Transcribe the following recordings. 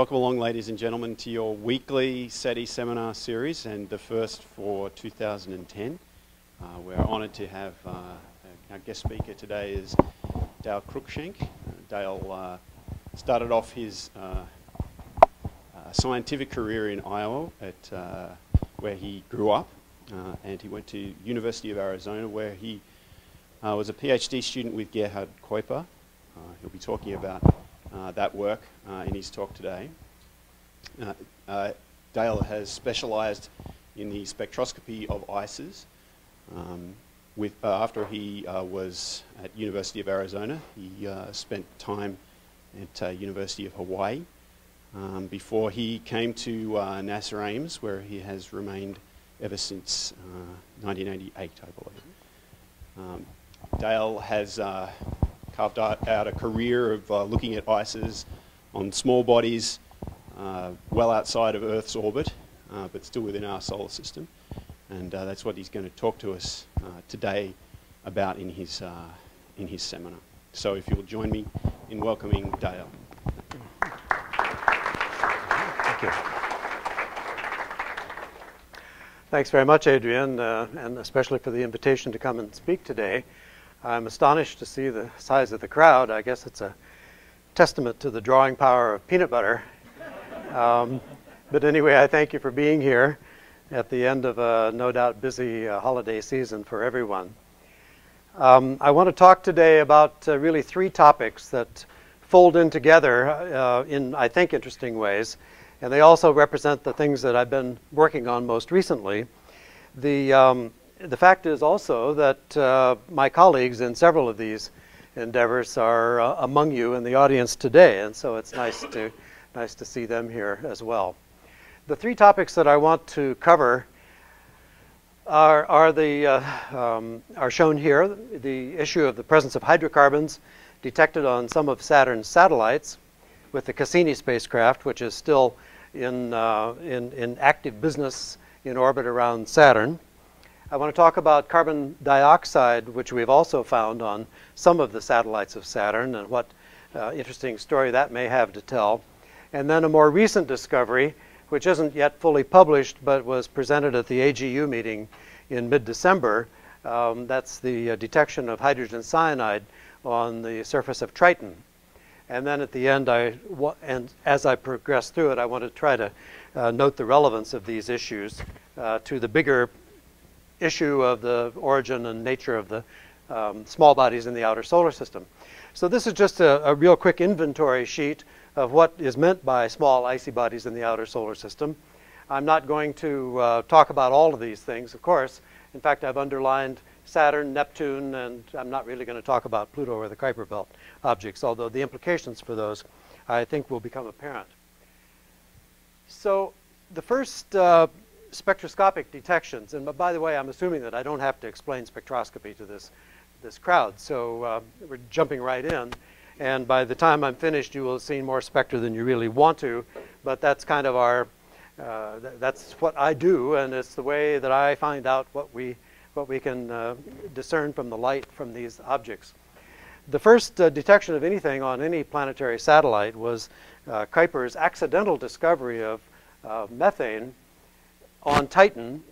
welcome along, ladies and gentlemen, to your weekly SETI seminar series and the first for 2010. Uh, we're honoured to have uh, our guest speaker today is Dale Cruikshank. Uh, Dale uh, started off his uh, scientific career in Iowa, at where he grew up, and he went to University of Arizona, where he was a PhD student with Gerard Kuiper. He'll be talking about that work uh, in his talk today. Uh, uh, Dale has specialized in the spectroscopy of ices. Um, with, uh, after he uh, was at University of Arizona, he uh, spent time at uh, University of Hawaii um, before he came to uh, NASA Ames, where he has remained ever since 1988, I believe. Um, Dale has uh, carved out, a career of uh, looking at ices on small bodies uh, well outside of Earth's orbit, uh, but still within our solar system. And uh, that's what he's going to talk to us uh, today about in his, uh, in his seminar. So if you'll join me in welcoming Dale. Thank you. Thanks very much, Adrian, and especially for the invitation to come and speak today. I'm astonished to see the size of the crowd. I guess it's a testament to the drawing power of peanut butter. Um, but anyway, I thank you for being here at the end of a no doubt busy uh, holiday season for everyone. Um, I want to talk today about uh, really three topics that fold in together uh, in, I think, interesting ways. And they also represent the things that I've been working on most recently. The, um, the fact is also that uh, my colleagues in several of these endeavors are uh, among you in the audience today, and so it's nice to, nice to see them here as well. The three topics that I want to cover are, are, the, uh, um, are shown here. The issue of the presence of hydrocarbons detected on some of Saturn's satellites with the Cassini spacecraft, which is still in, uh, in, in active business in orbit around Saturn. I want to talk about carbon dioxide, which we've also found on some of the satellites of Saturn, and what uh, interesting story that may have to tell. And then a more recent discovery, which isn't yet fully published, but was presented at the AGU meeting in mid-December. Um, that's the uh, detection of hydrogen cyanide on the surface of Triton. And then at the end, I and as I progress through it, I want to try to uh, note the relevance of these issues uh, to the bigger issue of the origin and nature of the um, small bodies in the outer solar system. So this is just a, a, real quick inventory sheet of what is meant by small icy bodies in the outer solar system. I'm not going to uh, talk about all of these things, of course. In fact, I've underlined Saturn, Neptune, and I'm not really going to talk about Pluto or the Kuiper Belt objects, although the implications for those I think will become apparent. So the first uh, spectroscopic detections, and by the way, I'm assuming that I don't have to explain spectroscopy to this, this crowd, so uh, we're jumping right in. And by the time I'm finished, you will have seen more spectra than you really want to, but that's kind of our, uh, th that's what I do, and it's the way that I find out what we, what we can uh, discern from the light from these objects. The first uh, detection of anything on any planetary satellite was uh, Kuiper's accidental discovery of methane on Titan,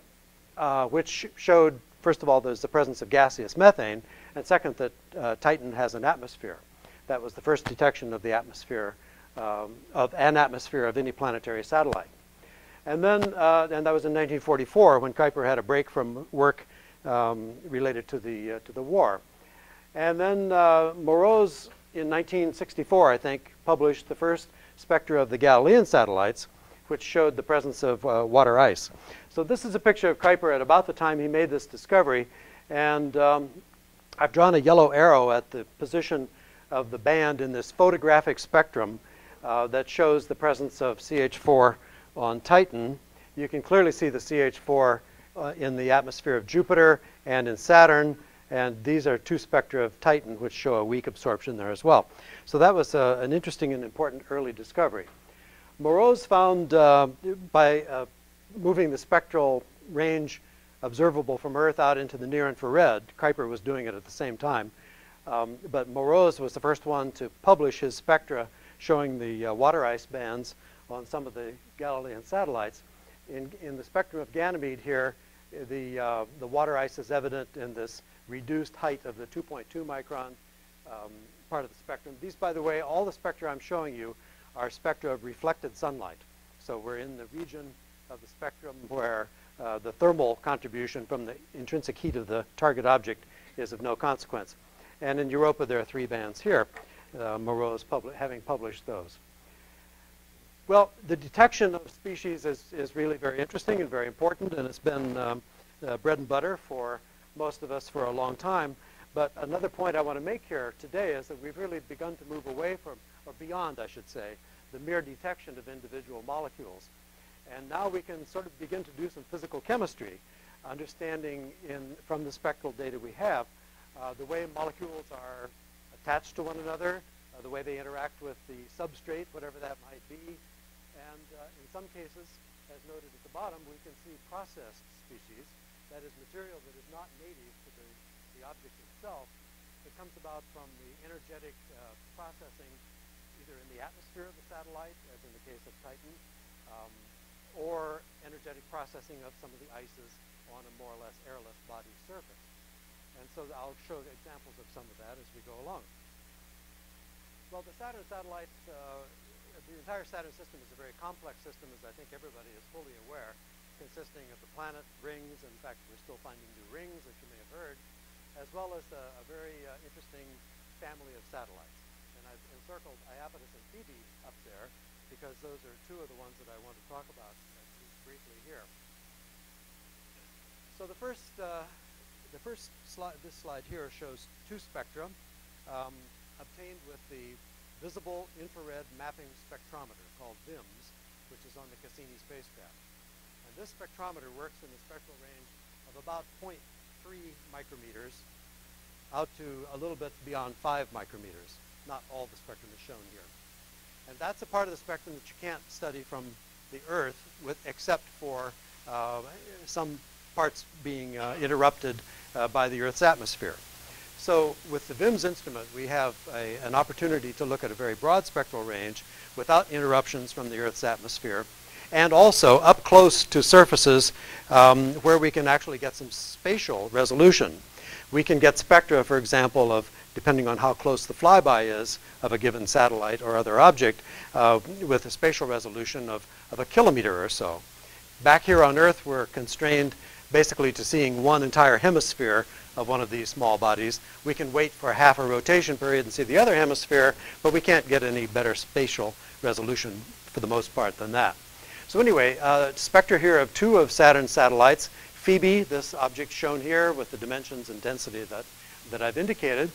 uh, which showed, first of all, there's the presence of gaseous methane, and second, that uh, Titan has an atmosphere. That was the first detection of the atmosphere, um, of an atmosphere of any planetary satellite. And then, uh, and that was in 1944 when Kuiper had a break from work um, related to the, uh, to the war. And then uh, in 1964, I think, published the first spectra of the Galilean satellites, which showed the presence of uh, water ice. So this is a picture of Kuiper at about the time he made this discovery. And um, I've drawn a yellow arrow at the position of the band in this photographic spectrum uh, that shows the presence of CH4 on Titan. You can clearly see the CH4 uh, in the atmosphere of Jupiter and in Saturn. And these are two spectra of Titan, which show a weak absorption there as well. So that was uh, an interesting and important early discovery. Moroz found uh, by uh, moving the spectral range observable from Earth out into the near infrared, Kuiper was doing it at the same time, um, but Moroz was the first one to publish his spectra showing the uh, water ice bands on some of the Galilean satellites. In, in the spectrum of Ganymede here, the, uh, the water ice is evident in this reduced height of the 2.2 micron um, part of the spectrum. These, by the way, all the spectra I'm showing you are spectra of reflected sunlight. So we're in the region of the spectrum where uh, the thermal contribution from the intrinsic heat of the target object is of no consequence. And in Europa, there are three bands here, uh, Moroz publi having published those. Well, the detection of species is, is really very interesting and very important, and it's been um, uh, bread and butter for most of us for a long time. But another point I want to make here today is that we've really begun to move away from, or beyond, I should say, the mere detection of individual molecules. And now we can sort of begin to do some physical chemistry, understanding in, from the spectral data we have uh, the way molecules are attached to one another, uh, the way they interact with the substrate, whatever that might be, and uh, in some cases, as noted at the bottom, we can see processed species, that is material that is not native to the, the object itself. It comes about from the energetic uh, processing either in the atmosphere of the satellite, as in the case of Titan, um, or energetic processing of some of the ices on a more or less airless body surface. And so I'll show examples of some of that as we go along. Well, the Saturn satellite uh, the entire Saturn system is a very complex system, as I think everybody is fully aware, consisting of the planet, rings, in fact, we're still finding new rings, as you may have heard, as well as a, a very uh, interesting family of satellites. I've encircled Iapetus and Phoebe up there because those are two of the ones that I want to talk about briefly here. So the first, uh, the first slide, this slide here shows two spectra um, obtained with the visible infrared mapping spectrometer called VIMS, which is on the Cassini spacecraft. And this spectrometer works in the spectral range of about 0.3 micrometers out to a little bit beyond 5 micrometers. Not all the spectrum is shown here. And that's a part of the spectrum that you can't study from the Earth with, except for uh, some parts being uh, interrupted uh, by the Earth's atmosphere. So with the VIMS instrument, we have a, an opportunity to look at a very broad spectral range without interruptions from the Earth's atmosphere, and also up close to surfaces um, where we can actually get some spatial resolution. We can get spectra, for example, of depending on how close the flyby is of a given satellite or other object, uh, with a spatial resolution of, of a kilometer or so. Back here on Earth, we're constrained basically to seeing one entire hemisphere of one of these small bodies. We can wait for half a rotation period and see the other hemisphere, but we can't get any better spatial resolution for the most part than that. So anyway, uh, spectra here of two of Saturn's satellites. Phoebe, this object shown here with the dimensions and density that, that I've indicated.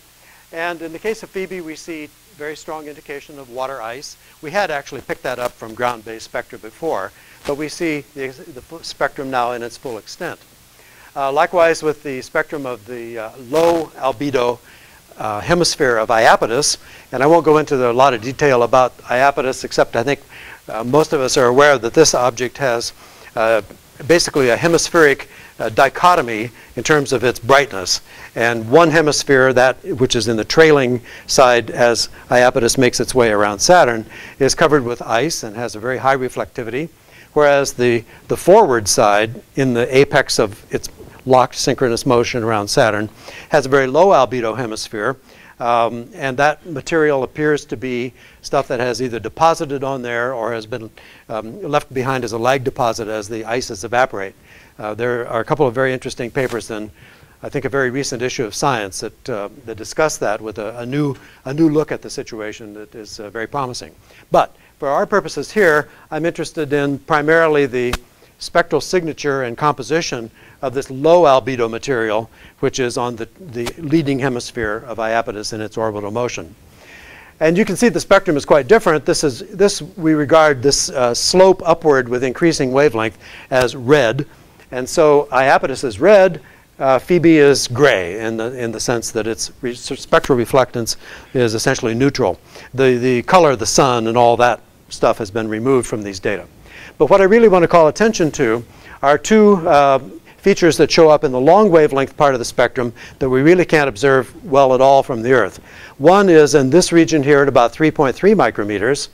And in the case of Phoebe, we see very strong indication of water ice. We had actually picked that up from ground-based spectra before, but we see the, the spectrum now in its full extent. Uh, likewise with the spectrum of the uh, low albedo uh, hemisphere of Iapetus, and I won't go into a lot of detail about Iapetus, except I think uh, most of us are aware that this object has uh, basically a hemispheric uh, dichotomy in terms of its brightness. And one hemisphere, that which is in the trailing side as Iapetus makes its way around Saturn, is covered with ice and has a very high reflectivity, whereas the, the forward side, in the apex of its locked synchronous motion around Saturn, has a very low albedo hemisphere. Um, and that material appears to be stuff that has either deposited on there or has been um, left behind as a lag deposit as the ices evaporate. Uh, there are a couple of very interesting papers in, I think, a very recent issue of Science that, uh, that discuss that with a, a, new, a new look at the situation that is uh, very promising. But for our purposes here, I'm interested in primarily the spectral signature and composition of this low albedo material, which is on the, the leading hemisphere of Iapetus in its orbital motion. And you can see the spectrum is quite different. This is this we regard this uh, slope upward with increasing wavelength as red, and so Iapetus is red, uh, Phoebe is gray in the, in the sense that its re spectral reflectance is essentially neutral. The, the color of the sun and all that stuff has been removed from these data. But what I really want to call attention to are two uh, features that show up in the long wavelength part of the spectrum that we really can't observe well at all from the Earth. One is in this region here at about 3.3 micrometers,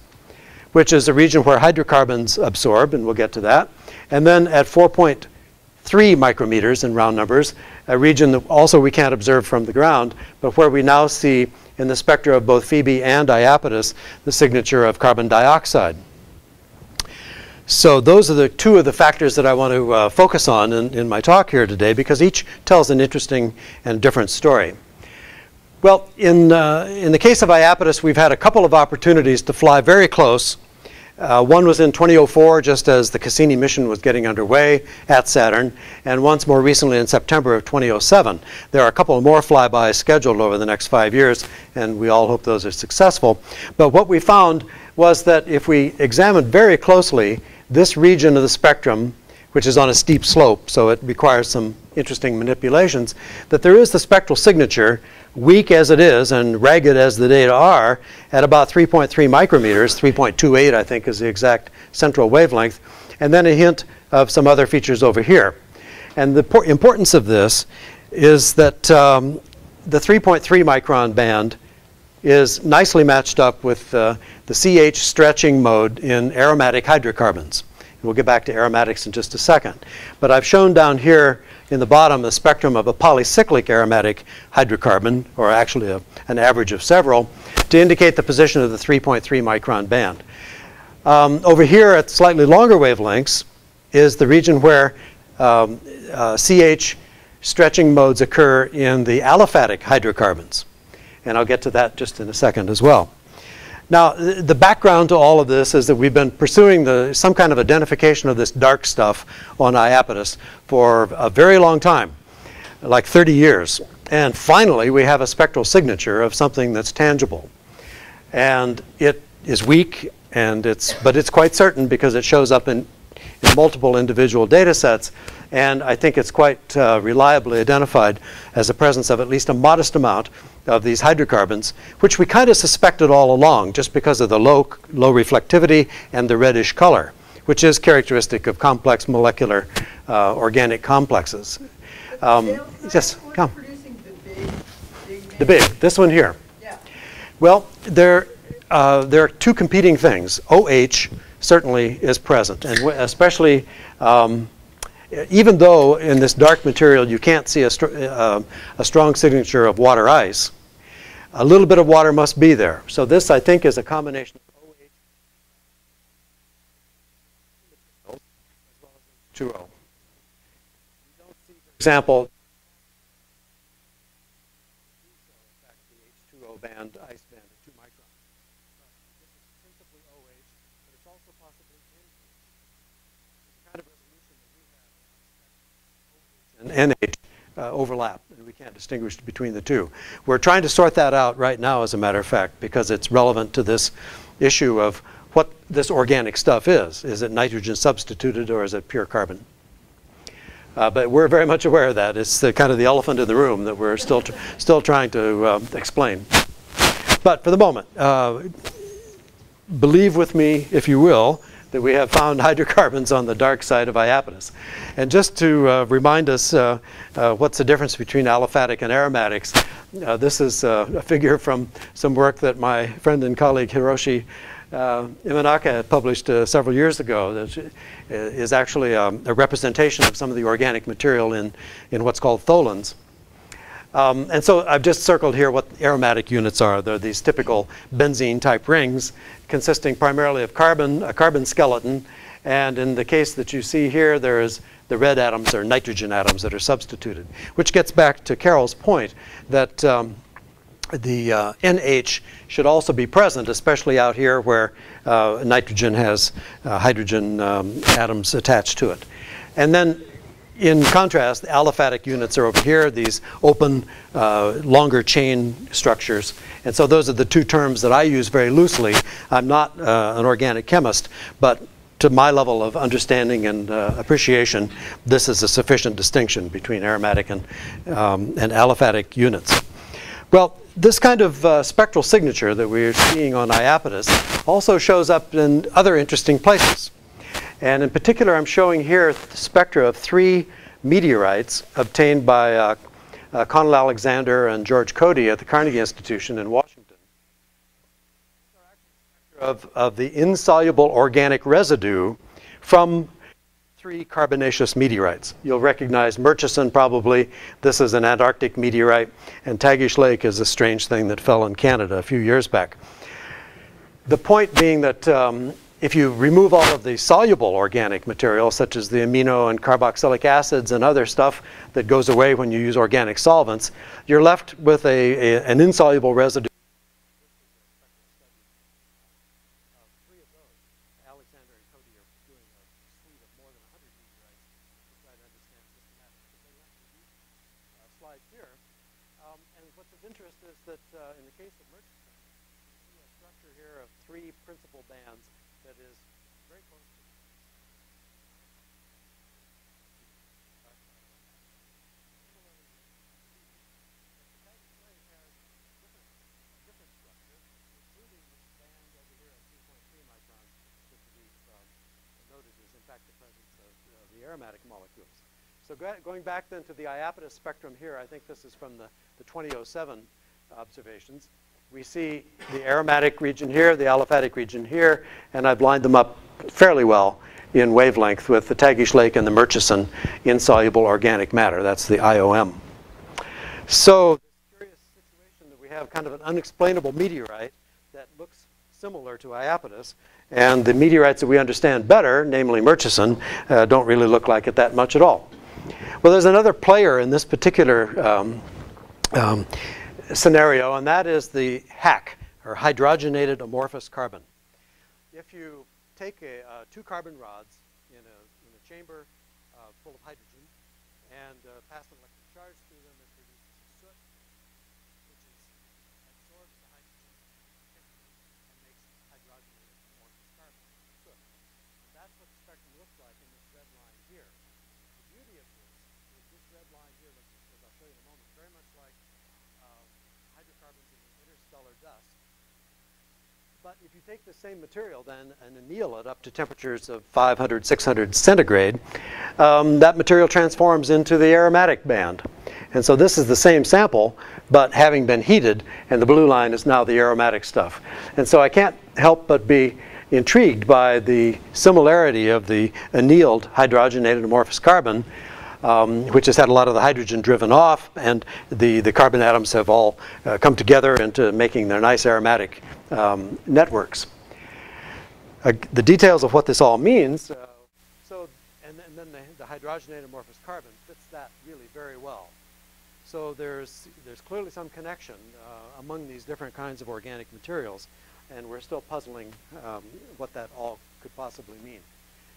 which is a region where hydrocarbons absorb, and we'll get to that. And then at 4.3 micrometers in round numbers, a region that also we can't observe from the ground, but where we now see in the spectra of both Phoebe and Iapetus the signature of carbon dioxide. So those are the two of the factors that I want to uh, focus on in, in my talk here today because each tells an interesting and different story. Well, in, uh, in the case of Iapetus, we've had a couple of opportunities to fly very close. Uh, one was in 2004, just as the Cassini mission was getting underway at Saturn, and once more recently in September of 2007. There are a couple more flybys scheduled over the next five years, and we all hope those are successful. But what we found was that if we examined very closely this region of the spectrum, which is on a steep slope, so it requires some interesting manipulations, that there is the spectral signature, weak as it is and ragged as the data are, at about 3.3 micrometers, 3.28 I think is the exact central wavelength, and then a hint of some other features over here. And the importance of this is that um, the 3.3 micron band is nicely matched up with uh, the CH stretching mode in aromatic hydrocarbons. We'll get back to aromatics in just a second. But I've shown down here in the bottom the spectrum of a polycyclic aromatic hydrocarbon, or actually a, an average of several, to indicate the position of the 3.3 micron band. Um, over here at slightly longer wavelengths is the region where um, uh, CH stretching modes occur in the aliphatic hydrocarbons. And I'll get to that just in a second as well. Now, the background to all of this is that we've been pursuing the, some kind of identification of this dark stuff on Iapetus for a very long time, like 30 years. And finally, we have a spectral signature of something that's tangible. And it is weak, and it's, but it's quite certain because it shows up in, in multiple individual data sets. And I think it's quite uh, reliably identified as the presence of at least a modest amount of these hydrocarbons, which we kind of suspected all along just because of the low, low reflectivity and the reddish color, which is characteristic of complex molecular uh, organic complexes. Um, yes, come. The big, big, the big, this one here. Yeah. Well, there, uh, there are two competing things. OH certainly is present, and especially um, even though in this dark material you can't see a, str uh, a, strong signature of water ice, a little bit of water must be there. So this, I think, is a combination of OH as well as H2O. You don't see, for example, the H2O band, ice band, 2 microns. This is principally OH, but it's also possibly NH. The kind of resolution that we have and NH uh, overlap and we can't distinguish between the two. We're trying to sort that out right now, as a matter of fact, because it's relevant to this issue of what this organic stuff is. Is it nitrogen substituted or is it pure carbon? Uh, but we're very much aware of that. It's the, kind of the elephant in the room that we're still, tr still trying to uh, explain. But for the moment, uh, believe with me, if you will, that we have found hydrocarbons on the dark side of Iapetus. And just to uh, remind us uh, uh, what's the difference between aliphatic and aromatics, uh, this is uh, a figure from some work that my friend and colleague Hiroshi uh, Imanaka published several years ago that is actually um, a representation of some of the organic material in, in what's called tholins. Um, and so I've just circled here what aromatic units are. They're these typical benzene type rings consisting primarily of carbon, a carbon skeleton, and in the case that you see here, there is the red atoms or nitrogen atoms that are substituted, which gets back to Carol's point that um, the uh, NH should also be present, especially out here where uh, nitrogen has uh, hydrogen um, atoms attached to it. And then in contrast, aliphatic units are over here, these open, uh, longer chain structures. And so those are the two terms that I use very loosely. I'm not uh, an organic chemist, but to my level of understanding and uh, appreciation, this is a sufficient distinction between aromatic and, um, and aliphatic units. Well, this kind of uh, spectral signature that we're seeing on Iapetus also shows up in other interesting places. And in particular, I'm showing here the spectra of three meteorites obtained by uh, uh, Conel Alexander and George Cody at the Carnegie Institution in Washington. Of, of the insoluble organic residue from three carbonaceous meteorites. You'll recognize Murchison probably. This is an Antarctic meteorite, and Tagish Lake is a strange thing that fell in Canada a few years back. The point being that um, if you remove all of the soluble organic material, such as the amino and carboxylic acids and other stuff that goes away when you use organic solvents, you're left with a, a an insoluble residue. Going back then to the Iapetus spectrum here, I think this is from the, the 2007 observations. We see the aromatic region here, the aliphatic region here, and I've lined them up fairly well in wavelength with the Tagish Lake and the Murchison insoluble organic matter. That's the IOM. So this curious situation that we have kind of an unexplainable meteorite that looks similar to Iapetus and the meteorites that we understand better, namely Murchison, uh, don't really look like it that much at all. Well, there's another player in this particular um, um, scenario, and that is the HAC, or hydrogenated amorphous carbon. If you take a, uh, two carbon rods in a, in a chamber uh, full of hydrogen and uh, pass an electric charge through them, it produces soot, which is absorbs the hydrogen and makes hydrogenated that's what the spectrum looks like in this red line here. The beauty of this is this red line here looks, as I'll show you in a moment, very much like um, hydrocarbons in interstellar dust. But if you take the same material then and anneal it up to temperatures of 500, 600 centigrade, um, that material transforms into the aromatic band. And so this is the same sample, but having been heated, and the blue line is now the aromatic stuff. And so I can't help but be intrigued by the similarity of the annealed hydrogenated amorphous carbon, um, which has had a lot of the hydrogen driven off, and the, the carbon atoms have all uh, come together into making their nice aromatic um, networks. Uh, the details of what this all means, uh, so, and, and then the, the hydrogenated amorphous carbon fits that really very well. So there's, there's clearly some connection uh, among these different kinds of organic materials and we're still puzzling um, what that all could possibly mean.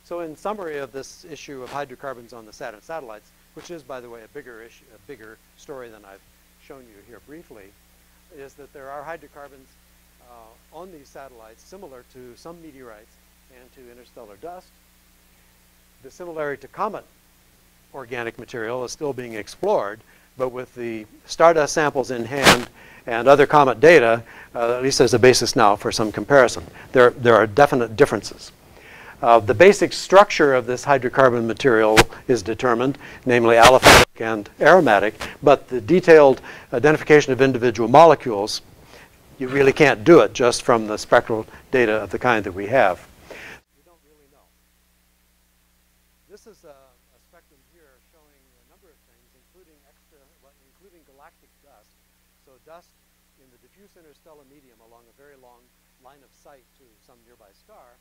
So in summary of this issue of hydrocarbons on the Saturn satellites, which is, by the way, a bigger issue, a bigger story than I've shown you here briefly, is that there are hydrocarbons uh, on these satellites similar to some meteorites and to interstellar dust. The similarity to comet organic material is still being explored, but with the stardust samples in hand and other comet data, uh, at least there's a basis now for some comparison. There, there are definite differences. Uh, the basic structure of this hydrocarbon material is determined, namely aliphatic and aromatic, but the detailed identification of individual molecules, you really can't do it just from the spectral data of the kind that we have. We don't really know. This is a dust in the diffuse interstellar medium along a very long line of sight to some nearby star.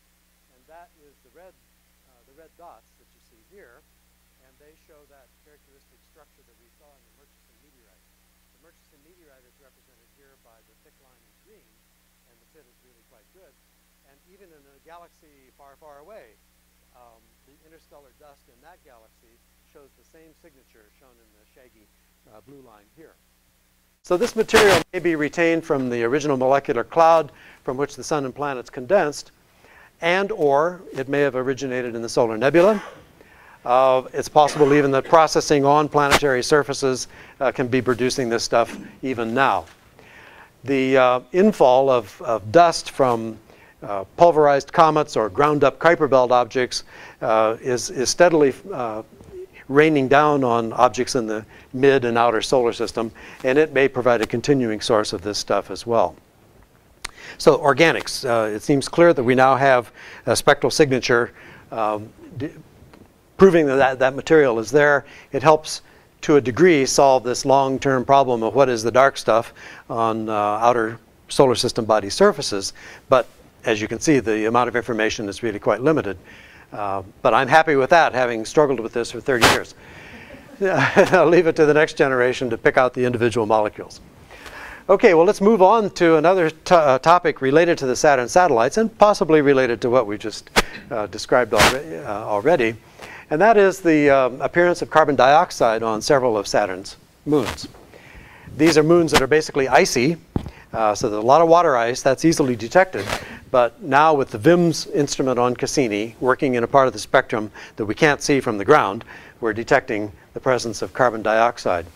And that is the red, uh, the red dots that you see here. And they show that characteristic structure that we saw in the Murchison meteorite. The Murchison meteorite is represented here by the thick line in green, and the fit is really quite good. And even in a galaxy far, far away, um, the interstellar dust in that galaxy shows the same signature shown in the shaggy uh, blue line here. So this material may be retained from the original molecular cloud from which the sun and planets condensed. And or it may have originated in the solar nebula. Uh, it's possible even that processing on planetary surfaces uh, can be producing this stuff even now. The uh, infall of, of, dust from uh, pulverized comets or ground up Kuiper belt objects uh, is, is steadily uh, raining down on objects in the mid and outer solar system, and it may provide a continuing source of this stuff as well. So organics, uh, it seems clear that we now have a spectral signature um, proving that, that that material is there. It helps to a degree solve this long-term problem of what is the dark stuff on uh, outer solar system body surfaces. But as you can see, the amount of information is really quite limited. Uh, but I'm happy with that, having struggled with this for 30 years. I'll leave it to the next generation to pick out the individual molecules. Okay, well, let's move on to another uh, topic related to the Saturn satellites and possibly related to what we just uh, described already, uh, already, And that is the um, appearance of carbon dioxide on several of Saturn's moons. These are moons that are basically icy, uh, so there's a lot of water ice that's easily detected. But now with the VIMS instrument on Cassini working in a part of the spectrum that we can't see from the ground, we're detecting the presence of carbon dioxide.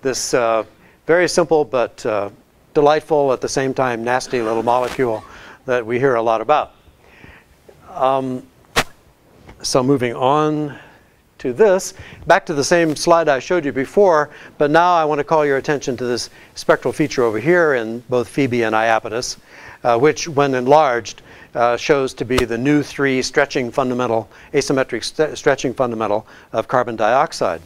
This uh, very simple but uh, delightful, at the same time nasty little molecule that we hear a lot about. Um, so moving on to this, back to the same slide I showed you before, but now I want to call your attention to this spectral feature over here in both Phoebe and Iapetus, uh, which when enlarged uh, shows to be the nu 3 stretching fundamental, asymmetric st stretching fundamental of carbon dioxide.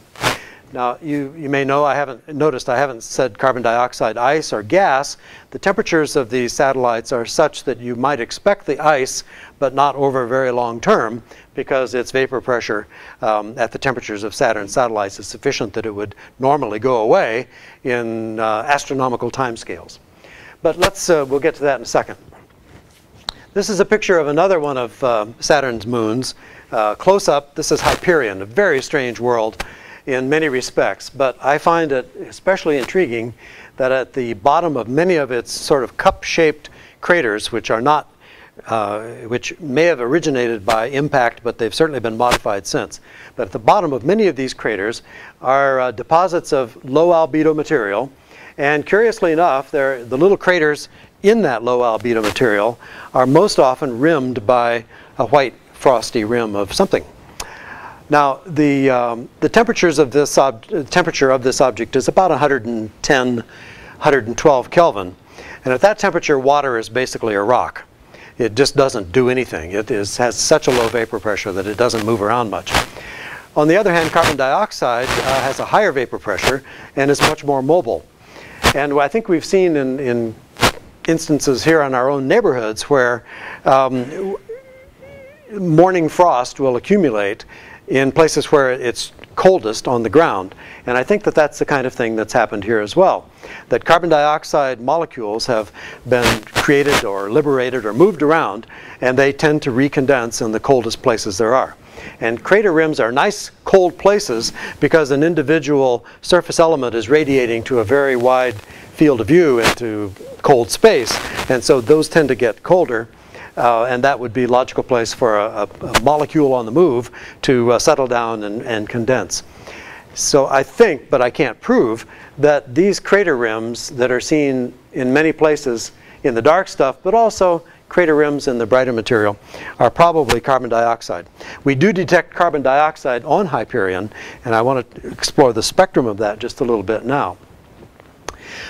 Now, you, you may know, I haven't noticed, I haven't said carbon dioxide, ice, or gas. The temperatures of these satellites are such that you might expect the ice, but not over very long term, because its vapor pressure um, at the temperatures of Saturn satellites is sufficient that it would normally go away in uh, astronomical timescales. But let's, uh, we'll get to that in a second. This is a picture of another one of uh, Saturn's moons. Uh, close up, this is Hyperion, a very strange world in many respects, but I find it especially intriguing that at the bottom of many of its sort of cup-shaped craters, which are not, uh, which may have originated by impact, but they've certainly been modified since. But at the bottom of many of these craters are uh, deposits of low albedo material, and curiously enough, the little craters in that low albedo material are most often rimmed by a white frosty rim of something. Now, the, um, the temperatures of this temperature of this object is about 110, 112 Kelvin. And at that temperature, water is basically a rock. It just doesn't do anything. It is, has such a low vapor pressure that it doesn't move around much. On the other hand, carbon dioxide uh, has a higher vapor pressure and is much more mobile. And I think we've seen in, in instances here in our own neighborhoods where um, morning frost will accumulate in places where it's coldest on the ground. And I think that that's the kind of thing that's happened here as well. That carbon dioxide molecules have been created or liberated or moved around, and they tend to recondense in the coldest places there are. And crater rims are nice cold places because an individual surface element is radiating to a very wide field of view into cold space. And so those tend to get colder. Uh, and that would be a logical place for a, a molecule on the move to uh, settle down and, and condense. So I think, but I can't prove, that these crater rims that are seen in many places in the dark stuff, but also crater rims in the brighter material, are probably carbon dioxide. We do detect carbon dioxide on Hyperion, and I want to explore the spectrum of that just a little bit now.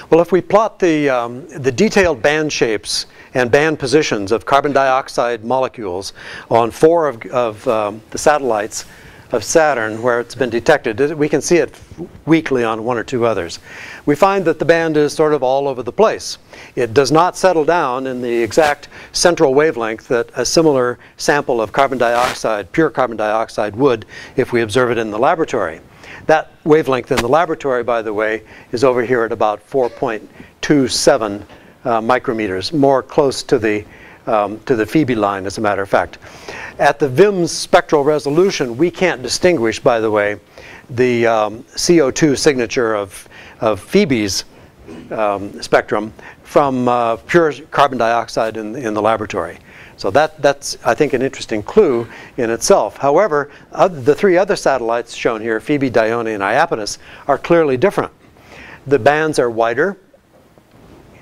Well, if we plot the, um, the detailed band shapes and band positions of carbon dioxide molecules on four of, of um, the satellites of Saturn where it's been detected. We can see it weakly on one or two others. We find that the band is sort of all over the place. It does not settle down in the exact central wavelength that a similar sample of carbon dioxide, pure carbon dioxide, would if we observe it in the laboratory. That wavelength in the laboratory, by the way, is over here at about 4.27 uh, micrometers, more close to the, um, to the Phoebe line, as a matter of fact. At the VIMS spectral resolution, we can't distinguish, by the way, the um, CO2 signature of, of Phoebe's um, spectrum from uh, pure carbon dioxide in, in the laboratory. So that, that's, I think, an interesting clue in itself. However, the three other satellites shown here, Phoebe, Dione, and Iapetus, are clearly different. The bands are wider,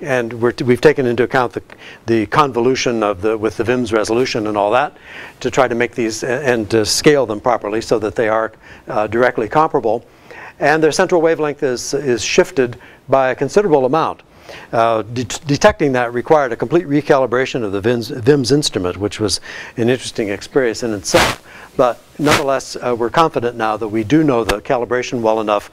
and we have taken into account the, the convolution of the, with the VIMS resolution and all that to try to make these and to scale them properly so that they are uh, directly comparable. And their central wavelength is, is shifted by a considerable amount. Uh, de detecting that required a complete recalibration of the VIMS, VIMS, instrument, which was an interesting experience in itself. But nonetheless, uh, we're confident now that we do know the calibration well enough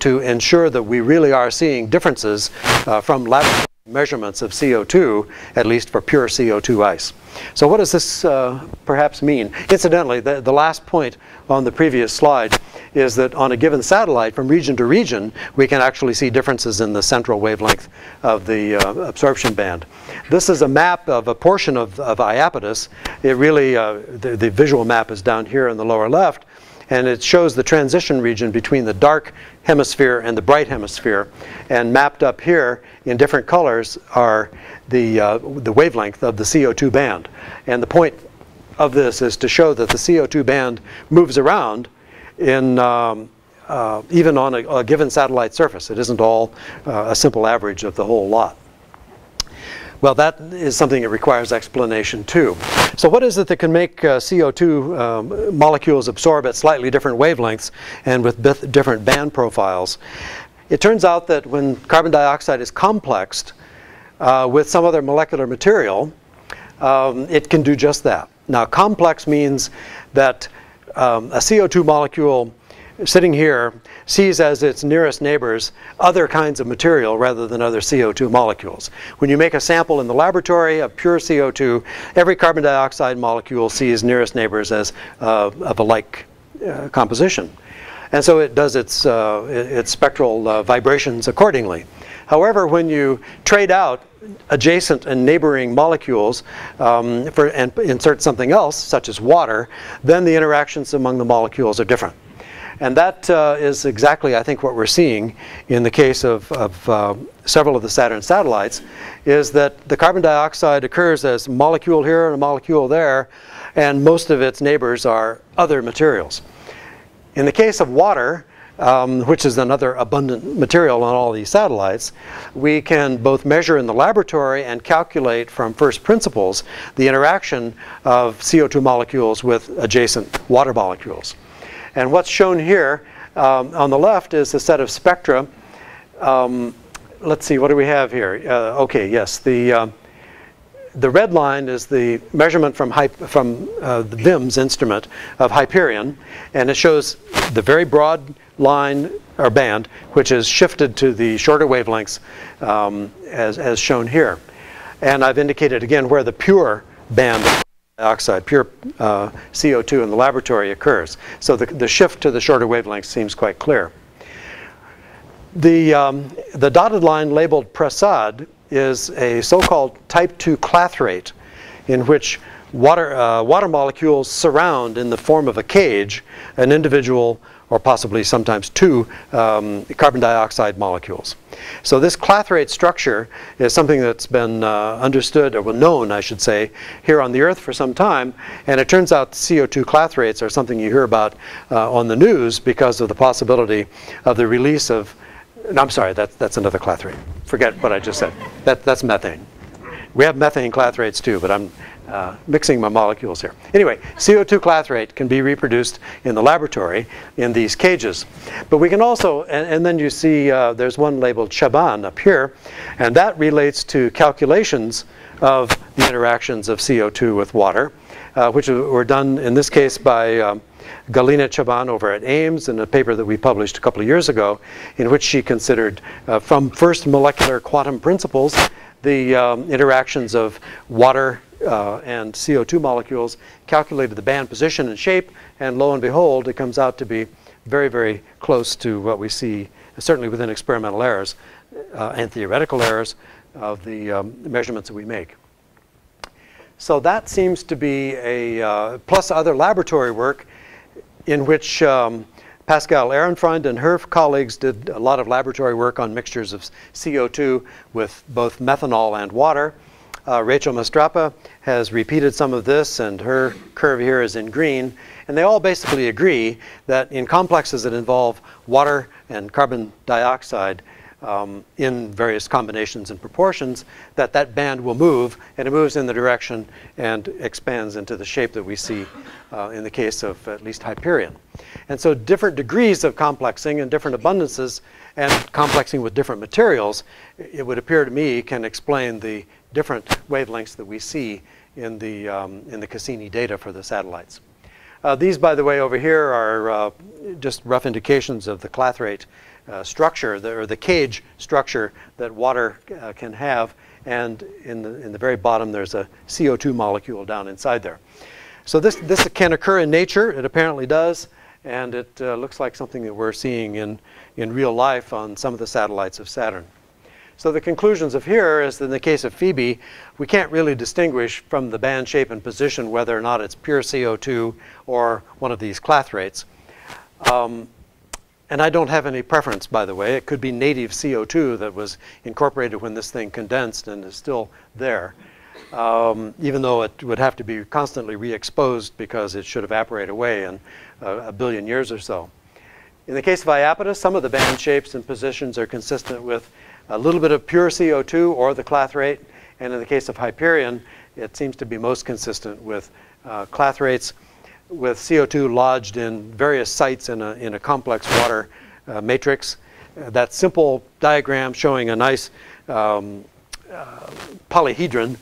to ensure that we really are seeing differences uh, from laboratory measurements of CO2, at least for pure CO2 ice. So what does this uh, perhaps mean? Incidentally, the, the last point on the previous slide is that on a given satellite from region to region, we can actually see differences in the central wavelength of the uh, absorption band. This is a map of a portion of, of Iapetus. It really, uh, the, the visual map is down here in the lower left and it shows the transition region between the dark hemisphere and the bright hemisphere. And mapped up here in different colors are the, uh, the wavelength of the CO2 band. And the point of this is to show that the CO2 band moves around in um, uh, even on a, a, given satellite surface. It isn't all uh, a simple average of the whole lot. Well, that is something that requires explanation too. So what is it that can make uh, CO2 um, molecules absorb at slightly different wavelengths and with different band profiles? It turns out that when carbon dioxide is complexed uh, with some other molecular material, um, it can do just that. Now, complex means that um, a CO2 molecule sitting here sees as its nearest neighbors other kinds of material rather than other CO2 molecules. When you make a sample in the laboratory of pure CO2, every carbon dioxide molecule sees nearest neighbors as uh, of a like uh, composition. And so it does its, uh, its spectral uh, vibrations accordingly. However, when you trade out adjacent and neighboring molecules um, for, and insert something else, such as water, then the interactions among the molecules are different. And that uh, is exactly, I think, what we're seeing in the case of, of uh, several of the Saturn satellites, is that the carbon dioxide occurs as a molecule here and a molecule there, and most of its neighbors are other materials. In the case of water, um, which is another abundant material on all these satellites, we can both measure in the laboratory and calculate from first principles the interaction of CO2 molecules with adjacent water molecules. And what's shown here um, on the left is a set of spectra. Um, let's see, what do we have here? Uh, okay, yes, the, uh, the red line is the measurement from, from uh, the VIMS instrument of Hyperion, and it shows the very broad line or band, which is shifted to the shorter wavelengths um, as, as shown here. And I've indicated again where the pure band dioxide, pure uh, CO2 in the laboratory occurs. So the, the shift to the shorter wavelength seems quite clear. The, um, the dotted line labeled Prasad is a so-called type 2 clathrate in which water, uh, water molecules surround in the form of a cage an individual or possibly sometimes two um, carbon dioxide molecules. So this clathrate structure is something that's been uh, understood, or well, known, I should say, here on the Earth for some time. And it turns out CO2 clathrates are something you hear about uh, on the news because of the possibility of the release of, no, I'm sorry, that, that's another clathrate. Forget what I just said. That, that's methane. We have methane clathrates too, but I'm uh, mixing my molecules here. Anyway, CO2 clathrate can be reproduced in the laboratory in these cages. But we can also, and, and then you see uh, there's one labeled Chaban up here, and that relates to calculations of the interactions of CO2 with water, uh, which were done in this case by um, Galina Chaban over at Ames in a paper that we published a couple of years ago, in which she considered uh, from first molecular quantum principles the um, interactions of water uh, and CO2 molecules, calculated the band position and shape, and lo and behold, it comes out to be very, very close to what we see, certainly within experimental errors uh, and theoretical errors of the um, measurements that we make. So that seems to be a, uh, plus other laboratory work in which um, Pascale Ehrenfreund and her colleagues did a lot of laboratory work on mixtures of CO2 with both methanol and water. Uh, Rachel Mastrapa has repeated some of this, and her curve here is in green. And they all basically agree that in complexes that involve water and carbon dioxide um, in various combinations and proportions, that that band will move, and it moves in the direction and expands into the shape that we see uh, in the case of at least Hyperion. And so different degrees of complexing and different abundances and complexing with different materials, it would appear to me, can explain the different wavelengths that we see in the, um, in the Cassini data for the satellites. Uh, these, by the way, over here are uh, just rough indications of the clathrate uh, structure, the, or the cage structure that water uh, can have. And in the, in the very bottom, there's a CO2 molecule down inside there. So this, this can occur in nature. It apparently does. And it uh, looks like something that we're seeing in, in real life on some of the satellites of Saturn. So the conclusions of here is that in the case of Phoebe, we can't really distinguish from the band shape and position whether or not it's pure CO2 or one of these clathrates. Um, and I don't have any preference, by the way. It could be native CO2 that was incorporated when this thing condensed and is still there, um, even though it would have to be constantly re-exposed because it should evaporate away in a billion years or so. In the case of Iapetus, some of the band shapes and positions are consistent with a little bit of pure CO2 or the clathrate. And in the case of Hyperion, it seems to be most consistent with uh, clathrates with CO2 lodged in various sites in a, in a complex water uh, matrix. Uh, that simple diagram showing a nice um, uh, polyhedron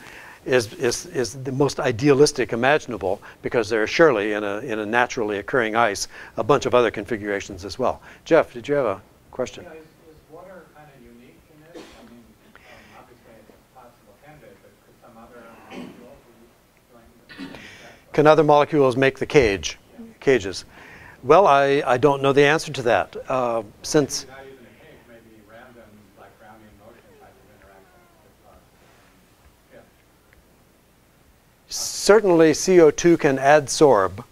is, is, is the most idealistic imaginable because there are surely in a, in a naturally occurring ice a bunch of other configurations as well. Jeff, did you have a question? Yeah, is, is water kind of unique in this? I mean, um, obviously it's a possible candidate, but could some other molecule be joined? Can other molecules make the cage, cages? Well, I, I don't know the answer to that. Uh, since Not even a cage, maybe random, like Brownian motion type of interaction with, uh, yeah. certainly CO2 can adsorb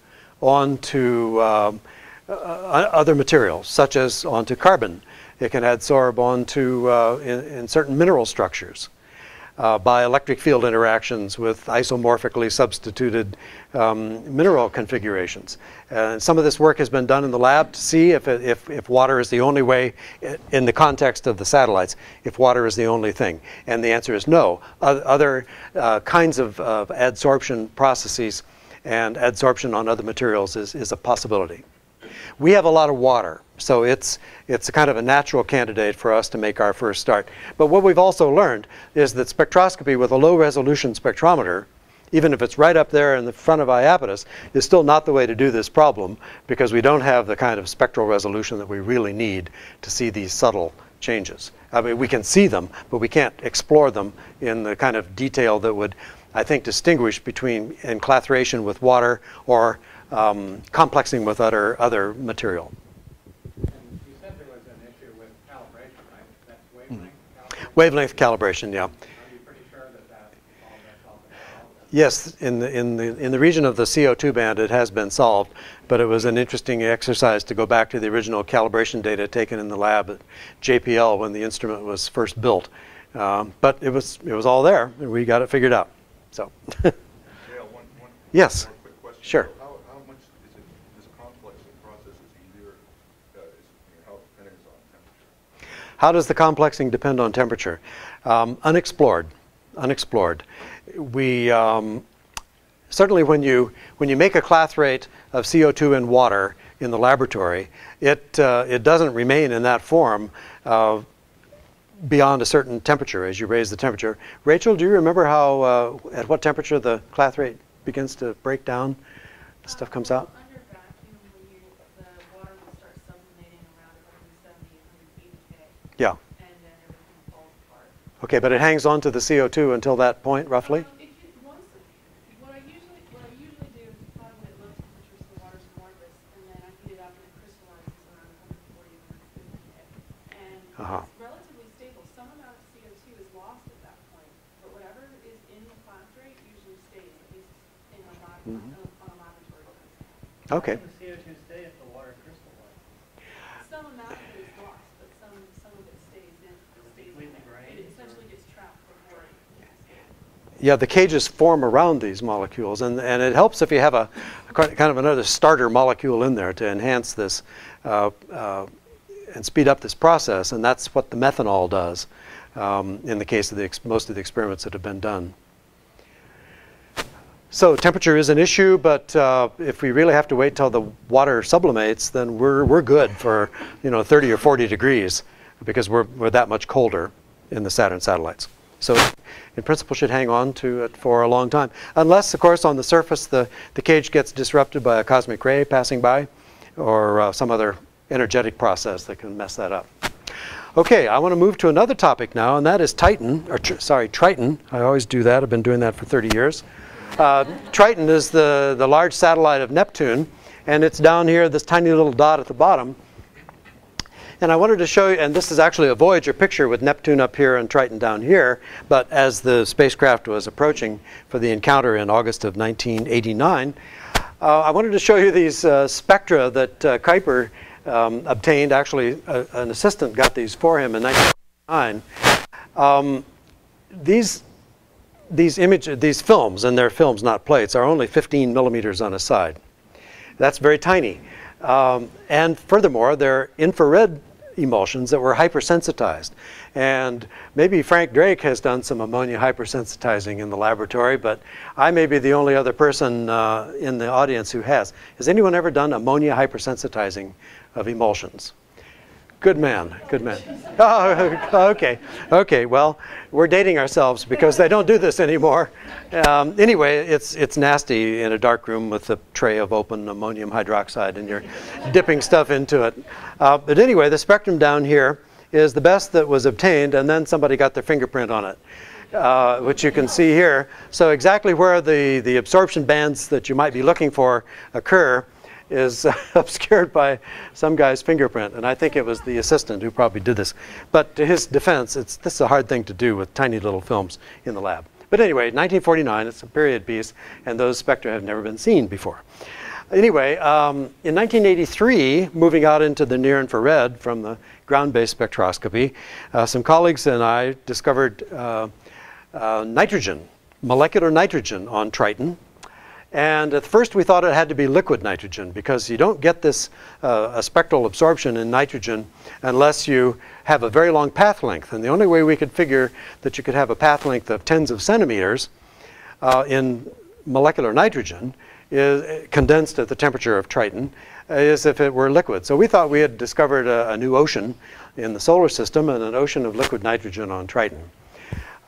onto um, uh, other materials, such as onto carbon. It can adsorb onto uh, in, in certain mineral structures uh, by electric field interactions with isomorphically substituted um, mineral configurations. And some of this work has been done in the lab to see if, if, if water is the only way, in the context of the satellites, if water is the only thing. And the answer is no. Other uh, kinds of, of adsorption processes and adsorption on other materials is, is a possibility. We have a lot of water, so it's, it's a kind of a natural candidate for us to make our first start. But what we've also learned is that spectroscopy with a low resolution spectrometer, even if it's right up there in the front of Iapetus, is still not the way to do this problem because we don't have the kind of spectral resolution that we really need to see these subtle changes. I mean, we can see them, but we can't explore them in the kind of detail that would, I think, distinguish between enclathration with water or um, complexing with other, other material. And you said there was an issue with calibration, right? That's wavelength calibration? Wavelength calibration, yeah. Are you pretty sure that that, that's solved? Yes, in the, in, the, in the region of the CO2 band, it has been solved, but it was an interesting exercise to go back to the original calibration data taken in the lab at JPL when the instrument was first built. Um, but it was, it was all there, and we got it figured out. So, Yeah, one, one. Yes. more quick question. Sure. How, how much is it, this complexing process is easier, uh, is, you know, how depending is on temperature? How does the complexing depend on temperature? Um, unexplored, unexplored. We um, certainly when you when you make a clathrate of CO2 in water in the laboratory, it uh, it doesn't remain in that form uh, beyond a certain temperature as you raise the temperature. Rachel, do you remember how uh, at what temperature the clathrate begins to break down? Stuff comes out. Under vacuum, when you, the water will start sublimating around 170, 100 feet a day, Yeah. and then everything falls apart. Okay, but it hangs on to the CO2 until that point, roughly. If you, once, what I usually, what I usually do is find when at low temperatures, the water's amorphous, and then I heat it up and it crystallizes around 140, 150 K. And Uh-huh. it's relatively stable. Some amount of CO2 is lost at that point, but whatever is in the usually stays, at least in a lab, Mhm. on a laboratory. Okay. How can the CO2 stay if the water crystallizes? Yeah, the cages form around these molecules, and, and it helps if you have a, a kind of another starter molecule in there to enhance this uh, uh, and speed up this process, and that's what the methanol does um, in the case of the most of the experiments that have been done. So temperature is an issue, but uh, if we really have to wait till the water sublimates, then we're, we're good for you know 30 or 40 degrees because we're, we're that much colder in the Saturn satellites. So in principle should hang on to it for a long time. Unless, of course, on the surface the, the cage gets disrupted by a cosmic ray passing by or uh, some other energetic process that can mess that up. Okay, I want to move to another topic now, and that is Titan, or tr sorry, Triton. I always do that. I've been doing that for 30 years. Uh, Triton is the, the large satellite of Neptune, and it's down here, this tiny little dot at the bottom. And I wanted to show you, and this is actually a Voyager picture with Neptune up here and Triton down here, but as the spacecraft was approaching for the encounter in August of 1989, uh, I wanted to show you these uh, spectra that uh, Kuiper um, obtained. Actually, an assistant got these for him in 1989. Um, these these image these films, and they're films, not plates, are only 15 millimeters on a side. That's very tiny. Um, and furthermore, they're infrared emulsions that were hypersensitized. And maybe Frank Drake has done some ammonia hypersensitizing in the laboratory, but I may be the only other person uh, in the audience who has. Has anyone ever done ammonia hypersensitizing of emulsions? Good man, good man. Oh, okay, okay. Well, we're dating ourselves because they don't do this anymore. Um, anyway, it's it's nasty in a dark room with a tray of open ammonium hydroxide, and you're dipping stuff into it. Uh, but anyway, the spectrum down here is the best that was obtained, and then somebody got their fingerprint on it. Uh, which you can see here. So exactly where the, the absorption bands that you might be looking for occur is obscured by some guy's fingerprint. And I think it was the assistant who probably did this. But to his defense, it's, this is a hard thing to do with tiny little films in the lab. But anyway, 1949, it's a period piece, and those spectra have never been seen before. Anyway, um, in 1983, moving out into the near infrared from the ground-based spectroscopy, uh, some colleagues and I discovered uh, uh, nitrogen, molecular nitrogen on Triton, and at first we thought it had to be liquid nitrogen because you don't get this uh, spectral absorption in nitrogen unless you have a very long path length. And the only way we could figure that you could have a path length of tens of centimeters uh, in molecular nitrogen is uh, condensed at the temperature of Triton is if it were liquid. So we thought we had discovered a, a new ocean in the solar system and an ocean of liquid nitrogen on Triton.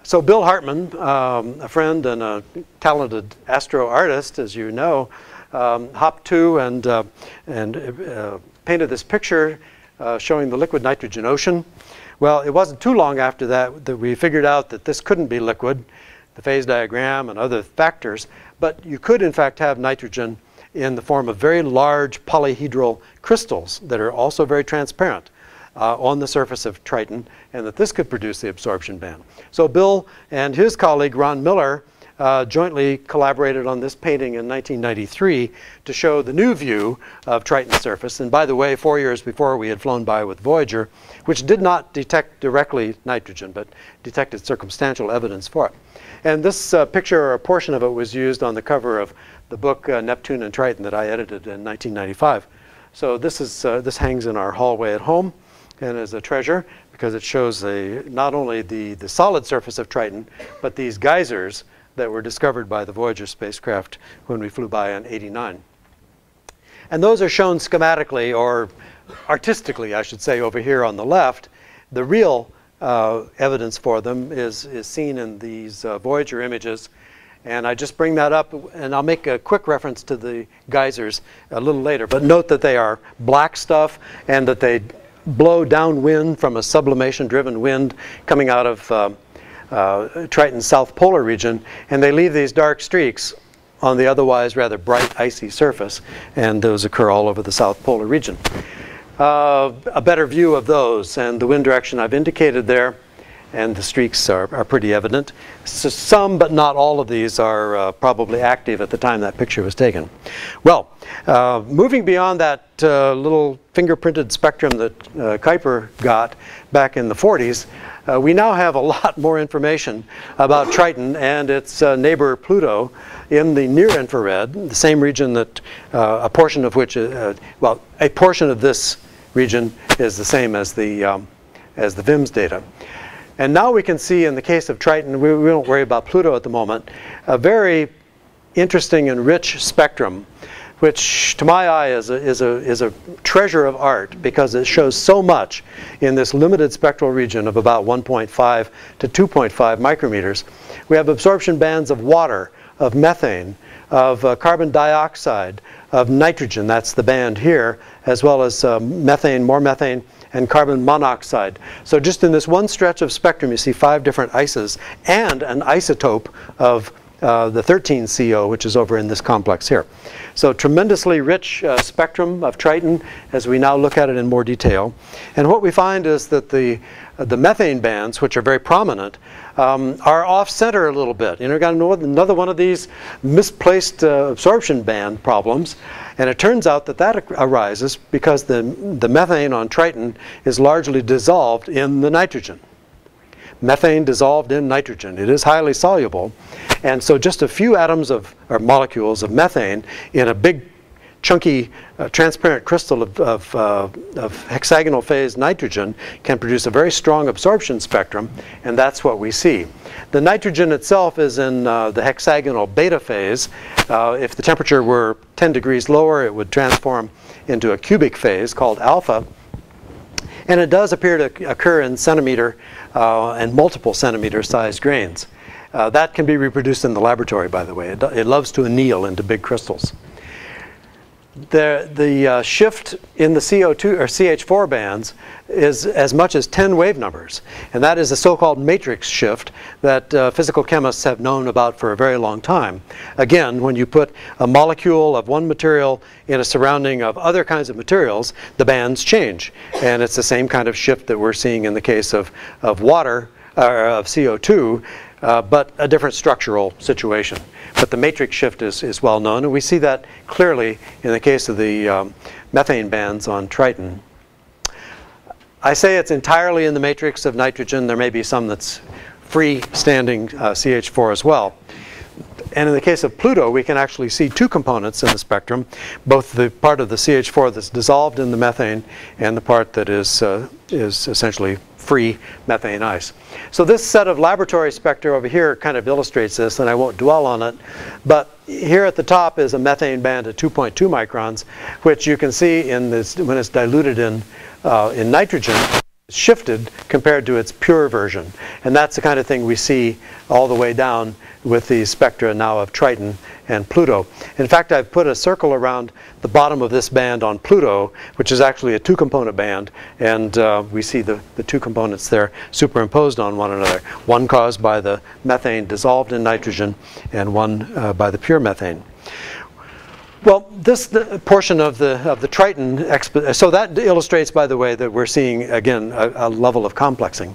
So Bill Hartmann, um, a friend and a talented astro artist, as you know, um, hopped to and, uh, and uh, painted this picture uh, showing the liquid nitrogen ocean. Well, it wasn't too long after that that we figured out that this couldn't be liquid, the phase diagram and other factors, but you could in fact have nitrogen in the form of very large polyhedral crystals that are also very transparent uh, on the surface of Triton, and that this could produce the absorption band. So Bill and his colleague Ron Miller uh, jointly collaborated on this painting in 1993 to show the new view of Triton's surface. And by the way, four years before we had flown by with Voyager, which did not detect directly nitrogen, but detected circumstantial evidence for it. And this uh, picture, or a portion of it, was used on the cover of the book uh, Neptune and Triton that I edited in 1995. So this, is, uh, this hangs in our hallway at home and as a treasure because it shows not only the, the solid surface of Triton, but these geysers that were discovered by the Voyager spacecraft when we flew by in 89. And those are shown schematically or artistically, I should say, over here on the left. The real uh, evidence for them is, is seen in these uh, Voyager images. And I just bring that up, and I'll make a quick reference to the geysers a little later. But note that they are black stuff and that they blow downwind from a sublimation driven wind coming out of uh, uh, Triton's south polar region, and they leave these dark streaks on the otherwise rather bright icy surface, and those occur all over the south polar region. Uh, a better view of those and the wind direction I've indicated there and the streaks are, are pretty evident. So some, but not all of these are uh, probably active at the time that picture was taken. Well, uh, moving beyond that uh, little fingerprinted spectrum that uh, Kuiper got back in the 40s, uh, we now have a lot more information about Triton and its uh, neighbor Pluto in the near infrared, the same region that a portion of which, well, a portion of this region is the same as the, um, as the VIMS data. And now we can see in the case of Triton, we, we don't worry about Pluto at the moment, a very interesting and rich spectrum which to my eye is a, is, a, is a treasure of art because it shows so much in this limited spectral region of about 1.5 to 2.5 micrometers. We have absorption bands of water, of methane, of uh, carbon dioxide, of nitrogen, that's the band here, as well as uh, methane, more methane, and carbon monoxide. So just in this one stretch of spectrum, you see five different ices and an isotope of uh, the 13CO, which is over in this complex here. So tremendously rich uh, spectrum of Triton as we now look at it in more detail. And what we find is that the, uh, the methane bands, which are very prominent, um, are off-center a little bit. You know, got another one of these misplaced uh, absorption band problems. And it turns out that that arises because the, the methane on Triton is largely dissolved in the nitrogen methane dissolved in nitrogen. It is highly soluble. And so just a few atoms of, or molecules of methane in a big chunky uh, transparent crystal of, of, uh, of, hexagonal phase nitrogen can produce a very strong absorption spectrum, and that's what we see. The nitrogen itself is in uh, the hexagonal beta phase. Uh, if the temperature were 10 degrees lower, it would transform into a cubic phase called alpha. And it does appear to occur in centimeter uh, and multiple centimeter sized grains. Uh, that can be reproduced in the laboratory, by the way. It, it loves to anneal into big crystals. The, the uh, shift in the CO2 or CH4 bands is as much as 10 wave numbers. And that is a so-called matrix shift that uh, physical chemists have known about for a very long time. Again, when you put a molecule of one material in a surrounding of other kinds of materials, the bands change. And it's the same kind of shift that we're seeing in the case of, of water, or of CO2, uh, but a different structural situation. But the matrix shift is, is well known, and we see that clearly in the case of the um, methane bands on Triton. I say it's entirely in the matrix of nitrogen. There may be some that's freestanding uh, CH4 as well. And in the case of Pluto, we can actually see two components in the spectrum, both the part of the CH4 that's dissolved in the methane and the part that is, uh, is essentially free methane ice. So this set of laboratory spectra over here kind of illustrates this, and I won't dwell on it. But here at the top is a methane band at 2.2 microns, which you can see in this when it's diluted in, uh, in nitrogen shifted compared to its pure version. And that's the kind of thing we see all the way down with the spectra now of Triton and Pluto. In fact, I've put a circle around the bottom of this band on Pluto, which is actually a two-component band, and uh, we see the, the two components there superimposed on one another, one caused by the methane dissolved in nitrogen and one uh, by the pure methane. Well, this portion of the of the Triton, so that illustrates, by the way, that we're seeing again a, a level of complexing.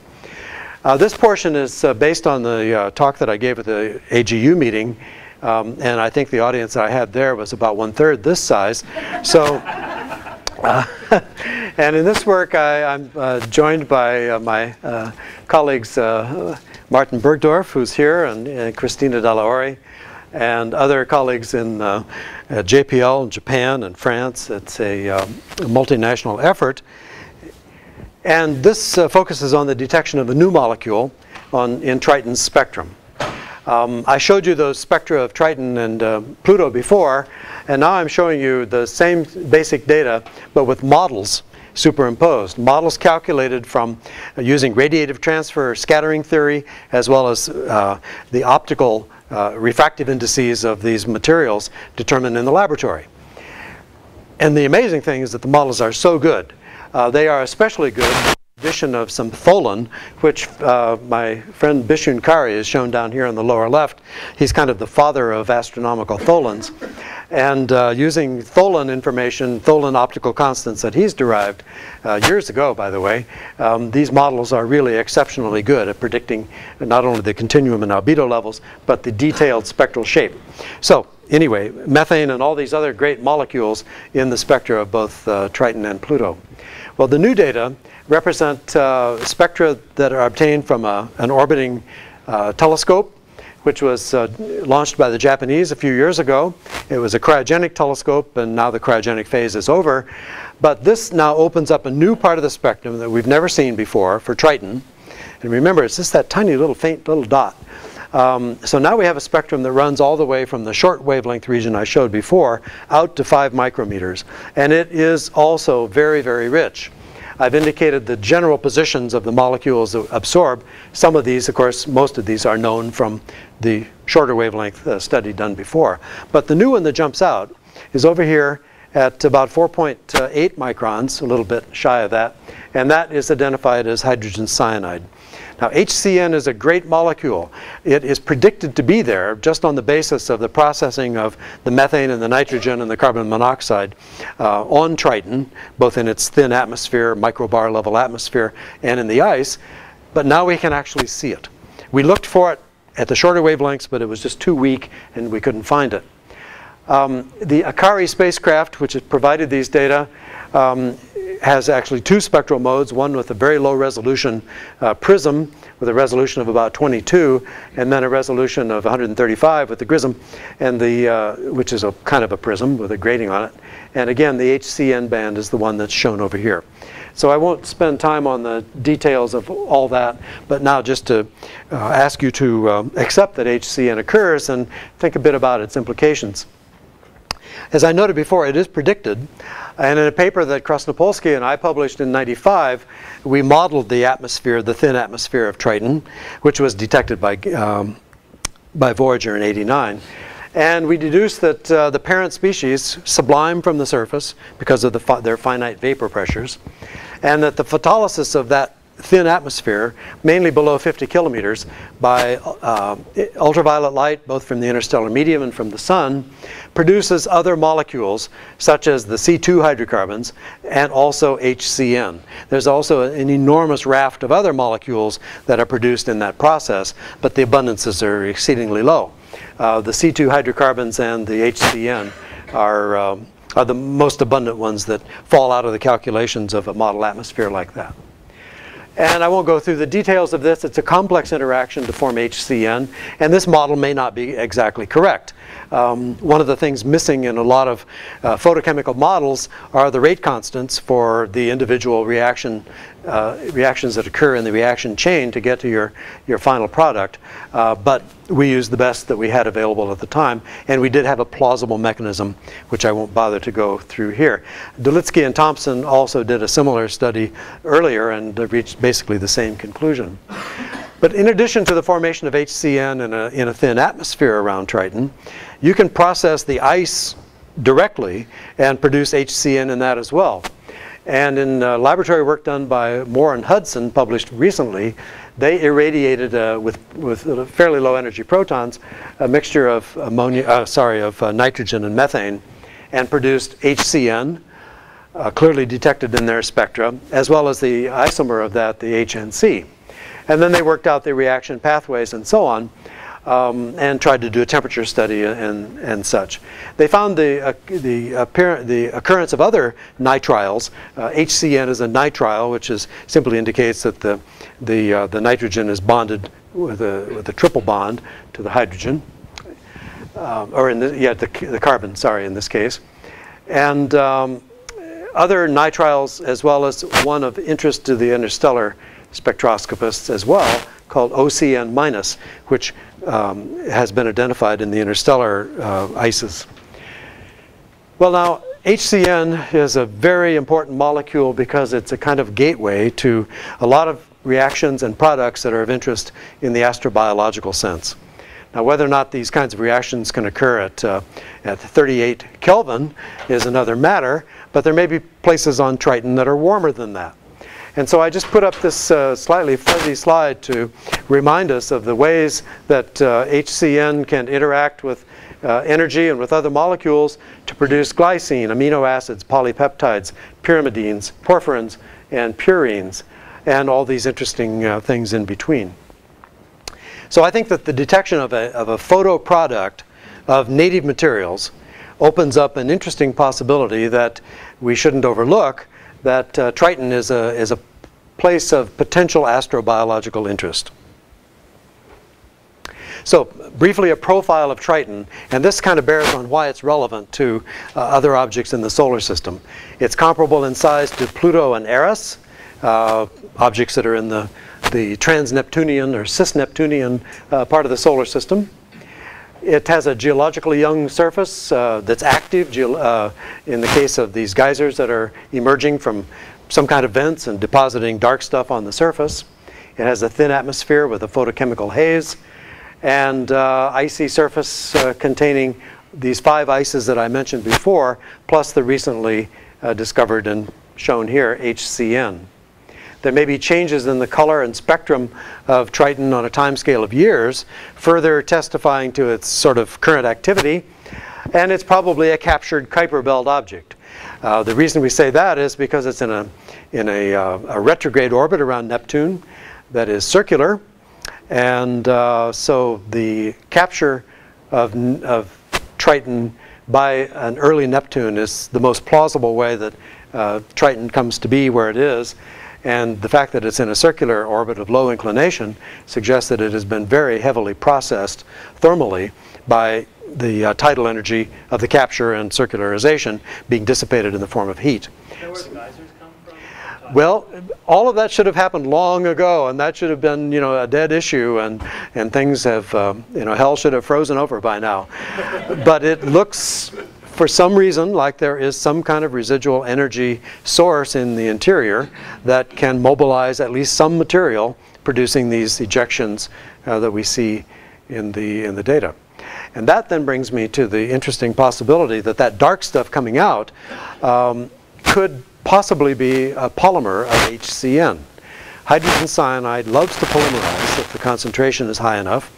Uh, this portion is uh, based on the uh, talk that I gave at the AGU meeting, um, and I think the audience that I had there was about one third this size. So, uh, and in this work, I, am uh, joined by uh, my colleagues Martin Burgdorf, who's here, and, and Cristina Dalle Ore, and other colleagues in JPL in Japan and France. It's a, um, a multinational effort. And this uh, focuses on the detection of a new molecule on, in Triton's spectrum. Um, I showed you those spectra of Triton and uh, Pluto before, and now I'm showing you the same basic data, but with models superimposed. Models calculated from uh, using radiative transfer scattering theory, as well as uh, the optical uh, refractive indices of these materials determined in the laboratory. And the amazing thing is that the models are so good uh, they are especially good addition of some tholin, which uh, my friend Bishun Khare is shown down here on the lower left. He's kind of the father of astronomical tholins. And uh, using tholin information, tholin optical constants that he's derived uh, years ago, by the way, um, these models are really exceptionally good at predicting not only the continuum and albedo levels, but the detailed spectral shape. So anyway, methane and all these other great molecules in the spectra of both uh, Triton and Pluto. Well, the new data represent uh, spectra that are obtained from a, an orbiting uh, telescope, which was uh, launched by the Japanese a few years ago. It was a cryogenic telescope, and now the cryogenic phase is over. But this now opens up a new part of the spectrum that we've never seen before for Triton. And remember, it's just that tiny little faint little dot. Um, so now we have a spectrum that runs all the way from the short wavelength region I showed before out to 5 micrometers. And it is also very, very rich. I've indicated the general positions of the molecules that absorb. Some of these, of course, most of these are known from the shorter wavelength uh, study done before. But the new one that jumps out is over here at about 4.8 microns, a little bit shy of that, and that is identified as hydrogen cyanide. Now, HCN is a great molecule. It is predicted to be there just on the basis of the processing of the methane and the nitrogen and the carbon monoxide uh, on Triton, both in its thin atmosphere, microbar level atmosphere, and in the ice. But now we can actually see it. We looked for it at the shorter wavelengths, but it was just too weak and we couldn't find it. Um, the Akari spacecraft, which has provided these data, um, has actually two spectral modes, one with a very low resolution uh, prism with a resolution of about 22, and then a resolution of 135 with the GRISM, and the, uh, which is a kind of a prism with a grating on it. And again, the HCN band is the one that's shown over here. So I won't spend time on the details of all that, but now just to uh, ask you to uh, accept that HCN occurs and think a bit about its implications. As I noted before, it is predicted. And in a paper that Krasnopolsky and I published in 95, we modeled the atmosphere, the thin atmosphere of Triton, which was detected by, um, by Voyager in 89. And we deduced that uh, the parent species sublime from the surface because of the fi their finite vapor pressures, and that the photolysis of that thin atmosphere, mainly below 50 kilometers, by uh, ultraviolet light, both from the interstellar medium and from the sun, produces other molecules, such as the C2 hydrocarbons and also HCN. There's also an enormous raft of other molecules that are produced in that process, but the abundances are exceedingly low. Uh, the C2 hydrocarbons and the HCN are, um, are the most abundant ones that fall out of the calculations of a model atmosphere like that. And I won't go through the details of this. It's a complex interaction to form HCN. And this model may not be exactly correct. Um, one of the things missing in a lot of uh, photochemical models are the rate constants for the individual reaction uh, reactions that occur in the reaction chain to get to your, your final product. Uh, but we used the best that we had available at the time, and we did have a plausible mechanism, which I won't bother to go through here. Delitsky and Thompson also did a similar study earlier and reached basically the same conclusion. But in addition to the formation of HCN in a, in a thin atmosphere around Triton, you can process the ice directly and produce HCN in that as well. And in uh, laboratory work done by Moore and Hudson, published recently, they irradiated uh, with, with fairly low energy protons a mixture of ammonia, uh, sorry, of uh, nitrogen and methane, and produced HCN, uh, clearly detected in their spectra, as well as the isomer of that, the HNC. And then they worked out the reaction pathways and so on um, and tried to do a temperature study and, and such. They found the, uh, the, apparent, the occurrence of other nitriles. Uh, HCN is a nitrile, which is, simply indicates that the, the, uh, the nitrogen is bonded with a, with a triple bond to the hydrogen. Um, or in the, yeah, the, the carbon, sorry, in this case. And um, other nitriles, as well as one of interest to the interstellar spectroscopists as well, called OCN minus, which um, has been identified in the interstellar uh, ices. Well, now, HCN is a very important molecule because it's a kind of gateway to a lot of reactions and products that are of interest in the astrobiological sense. Now, whether or not these kinds of reactions can occur at, uh, at 38 Kelvin is another matter, but there may be places on Triton that are warmer than that. And so I just put up this uh, slightly fuzzy slide to remind us of the ways that uh, HCN can interact with uh, energy and with other molecules to produce glycine, amino acids, polypeptides, pyrimidines, porphyrins, and purines, and all these interesting uh, things in between. So I think that the detection of a, of a photo product of native materials opens up an interesting possibility that we shouldn't overlook, that uh, Triton is a, is a place of potential astrobiological interest. So briefly a profile of Triton, and this kind of bears on why it's relevant to uh, other objects in the solar system. It's comparable in size to Pluto and Eris, uh, objects that are in the, the trans-Neptunian or cis-Neptunian uh, part of the solar system. It has a geologically young surface uh, that's active uh, in the case of these geysers that are emerging from some kind of vents and depositing dark stuff on the surface. It has a thin atmosphere with a photochemical haze and uh, icy surface uh, containing these five ices that I mentioned before, plus the recently uh, discovered and shown here HCN. There may be changes in the color and spectrum of Triton on a timescale of years, further testifying to its sort of current activity, and it's probably a captured Kuiper belt object. Uh, the reason we say that is because it's in a, in a, uh, a retrograde orbit around Neptune that is circular, and uh, so the capture of, of Triton by an early Neptune is the most plausible way that uh, Triton comes to be where it is. And the fact that it's in a circular orbit of low inclination suggests that it has been very heavily processed thermally by the uh, tidal energy of the capture and circularization being dissipated in the form of heat. Well, all of that should have happened long ago, and that should have been, you know, a dead issue, and and things have, um, you know, hell should have frozen over by now. but it looks, for some reason, like there is some kind of residual energy source in the interior that can mobilize at least some material producing these ejections uh, that we see in the in the data. And that then brings me to the interesting possibility that that dark stuff coming out um, could possibly be a polymer of HCN. Hydrogen cyanide loves to polymerize if the concentration is high enough,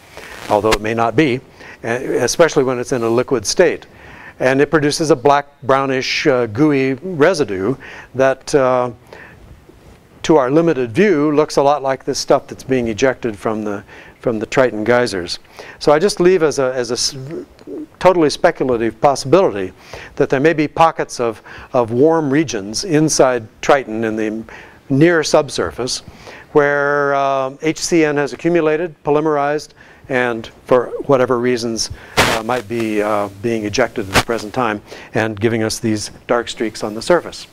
although it may not be, especially when it's in a liquid state. And it produces a black, brownish, uh, gooey residue that, uh, to our limited view, looks a lot like this stuff that's being ejected from the from the Triton geysers. So I just leave as a, as a totally speculative possibility that there may be pockets of, of warm regions inside Triton in the near subsurface where uh, HCN has accumulated, polymerized, and for whatever reasons might be uh, being ejected at the present time and giving us these dark streaks on the surface.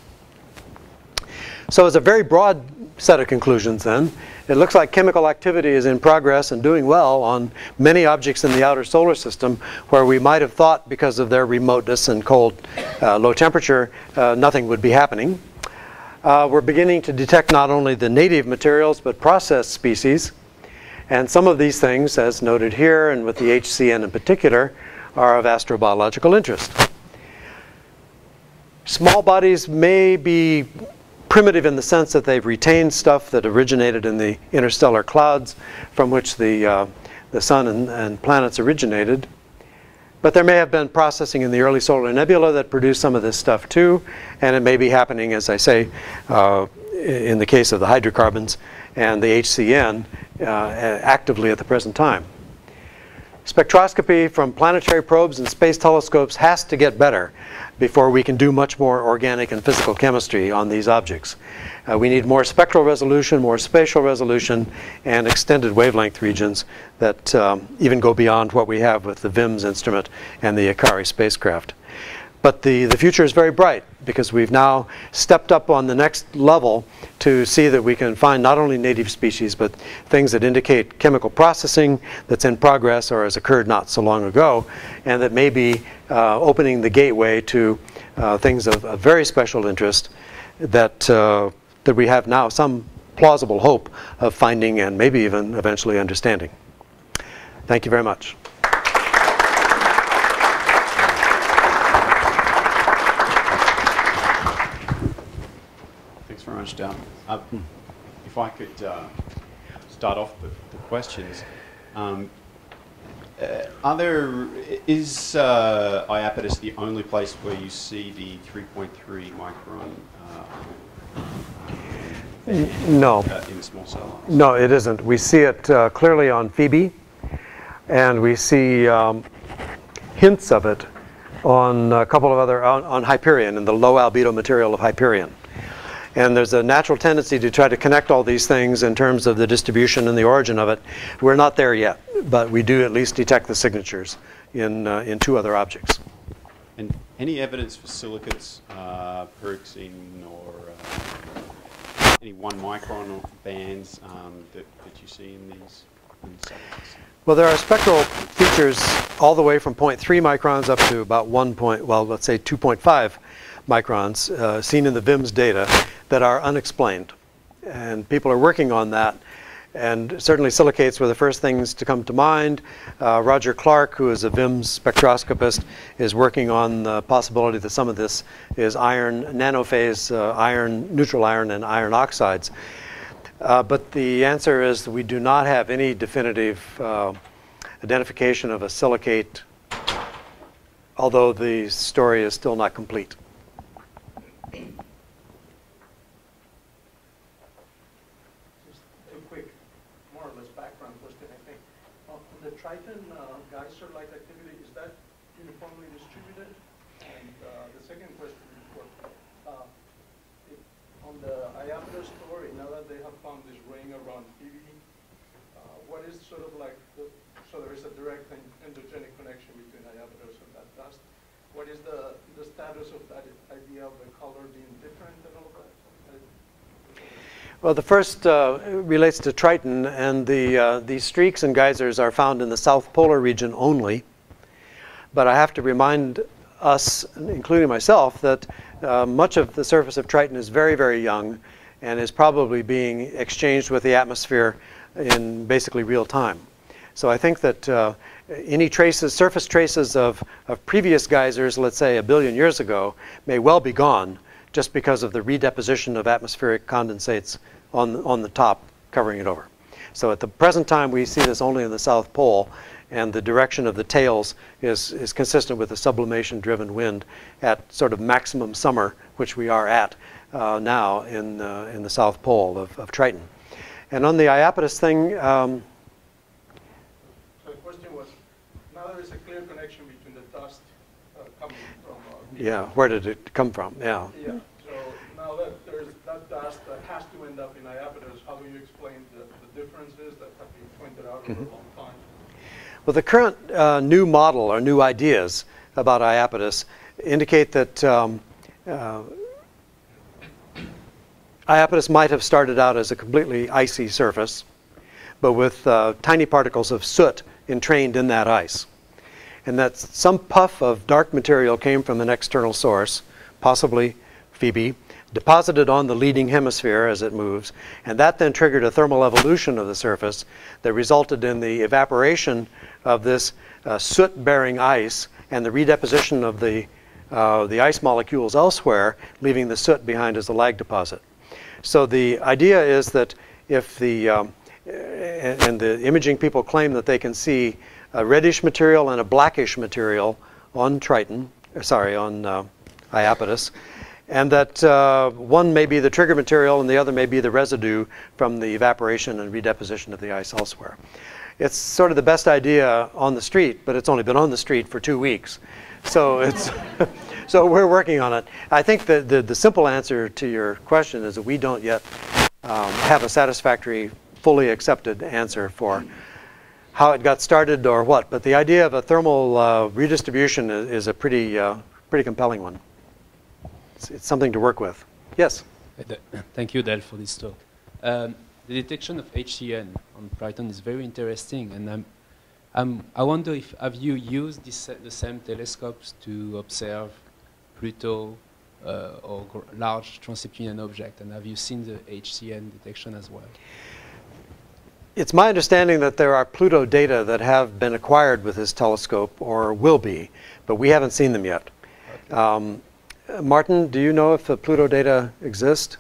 So as a very broad set of conclusions then, it looks like chemical activity is in progress and doing well on many objects in the outer solar system where we might have thought because of their remoteness and cold, uh, low temperature, uh, nothing would be happening. Uh, we're beginning to detect not only the native materials but processed species. And some of these things, as noted here and with the HCN in particular, are of astrobiological interest. Small bodies may be primitive in the sense that they've retained stuff that originated in the interstellar clouds from which the, uh, the sun and, and, planets originated. But there may have been processing in the early solar nebula that produced some of this stuff too, and it may be happening, as I say, uh, in the case of the hydrocarbons and the HCN uh, actively at the present time. Spectroscopy from planetary probes and space telescopes has to get better before we can do much more organic and physical chemistry on these objects. Uh, we need more spectral resolution, more spatial resolution, and extended wavelength regions that um, even go beyond what we have with the VIMS instrument and the Akari spacecraft. But the, the future is very bright because we've now stepped up on the next level to see that we can find not only native species but things that indicate chemical processing that's in progress or has occurred not so long ago and that may be uh, opening the gateway to uh, things of, of, very special interest that, uh, that we have now some plausible hope of finding and maybe even eventually understanding. Thank you very much. Down. Uh, if I could uh, start off the, the questions. Um, uh, are there, is uh, Iapetus the only place where you see the 3.3 micron uh, no. Uh, in small cell No, it isn't. We see it uh, clearly on Phoebe, and we see um, hints of it on a couple of other, on, on Hyperion, in the low albedo material of Hyperion. And there's a natural tendency to try to connect all these things in terms of the distribution and the origin of it. We're not there yet, but we do at least detect the signatures in, uh, in two other objects. And any evidence for silicates, uh, pyroxene, or uh, any one micron bands um, that, that you see in these in? Well, there are spectral features all the way from 0.3 microns up to about 1 point, well, let's say 2.5 microns uh, seen in the VIMS data that are unexplained. And people are working on that. And certainly silicates were the first things to come to mind. Uh, Roger Clark, who is a VIMS spectroscopist, is working on the possibility that some of this is iron nanophase, uh, iron, neutral iron, and iron oxides. Uh, but the answer is we do not have any definitive uh, identification of a silicate, although the story is still not complete. Just a quick, more or less background question, I think. On the Triton uh, geyser-like activity, is that uniformly distributed? And uh, the second question was, uh, if- on the Iapetus story, now that they have found this ring around Phoebe, uh, what is sort of like, the- so there is a direct en- endogenic connection between Iapetus and that dust. What is the, the status of that idea of the color being different and all that? Uh, Well, the first uh, relates to Triton, and the, uh, these streaks and geysers are found in the south polar region only. But I have to remind us, including myself, that uh, much of the surface of Triton is very, very young and is probably being exchanged with the atmosphere in basically real time. So I think that uh, any traces, surface traces of, of previous geysers, let's say a billion years ago, may well be gone just because of the redeposition of atmospheric condensates on, on the top covering it over. So at the present time, we see this only in the South Pole, and the direction of the tails is, is consistent with the sublimation-driven wind at sort of maximum summer, which we are at uh, now in, uh, in the South Pole of, of Triton. And on the Iapetus thing, um, So the question was, now there is a clear connection between the dust uh, coming from. uh, yeah, where did it come from? Yeah. Yeah, so now that there's that that has to end up in Iapetus, how do you explain the, the differences that have been pointed out over a long time? Well, the current uh, new model or new ideas about Iapetus indicate that um, uh, Iapetus might have started out as a completely icy surface, but with uh, tiny particles of soot entrained in that ice. And that some puff of dark material came from an external source, possibly Phoebe, deposited on the leading hemisphere as it moves, and that then triggered a thermal evolution of the surface that resulted in the evaporation of this uh, soot-bearing ice and the redeposition of the, uh, the ice molecules elsewhere, leaving the soot behind as a lag deposit. So the idea is that if the, um, and the imaging people claim that they can see a reddish material and a blackish material on Triton, uh, sorry, on uh, Iapetus, and that uh, one may be the trigger material and the other may be the residue from the evaporation and redeposition of the ice elsewhere. It's sort of the best idea on the street, but it's only been on the street for two weeks. So it's so we're working on it. I think that the, the simple answer to your question is that we don't yet um, have a satisfactory, fully accepted answer for how it got started or what. But the idea of a thermal uh, redistribution is, is a pretty, uh, pretty compelling one. It's, it's something to work with. Yes. Thank you, Del, for this talk. Um, the detection of HCN on Triton is very interesting, and I'm, I'm, I wonder if have you used this, the same telescopes to observe Pluto uh, or gr- large Trans-Neptunian object, and have you seen the HCN detection as well? It's my understanding that there are Pluto data that have been acquired with this telescope or will be, but we haven't seen them yet. Um, uh, Martin, do you know if the Pluto data exist?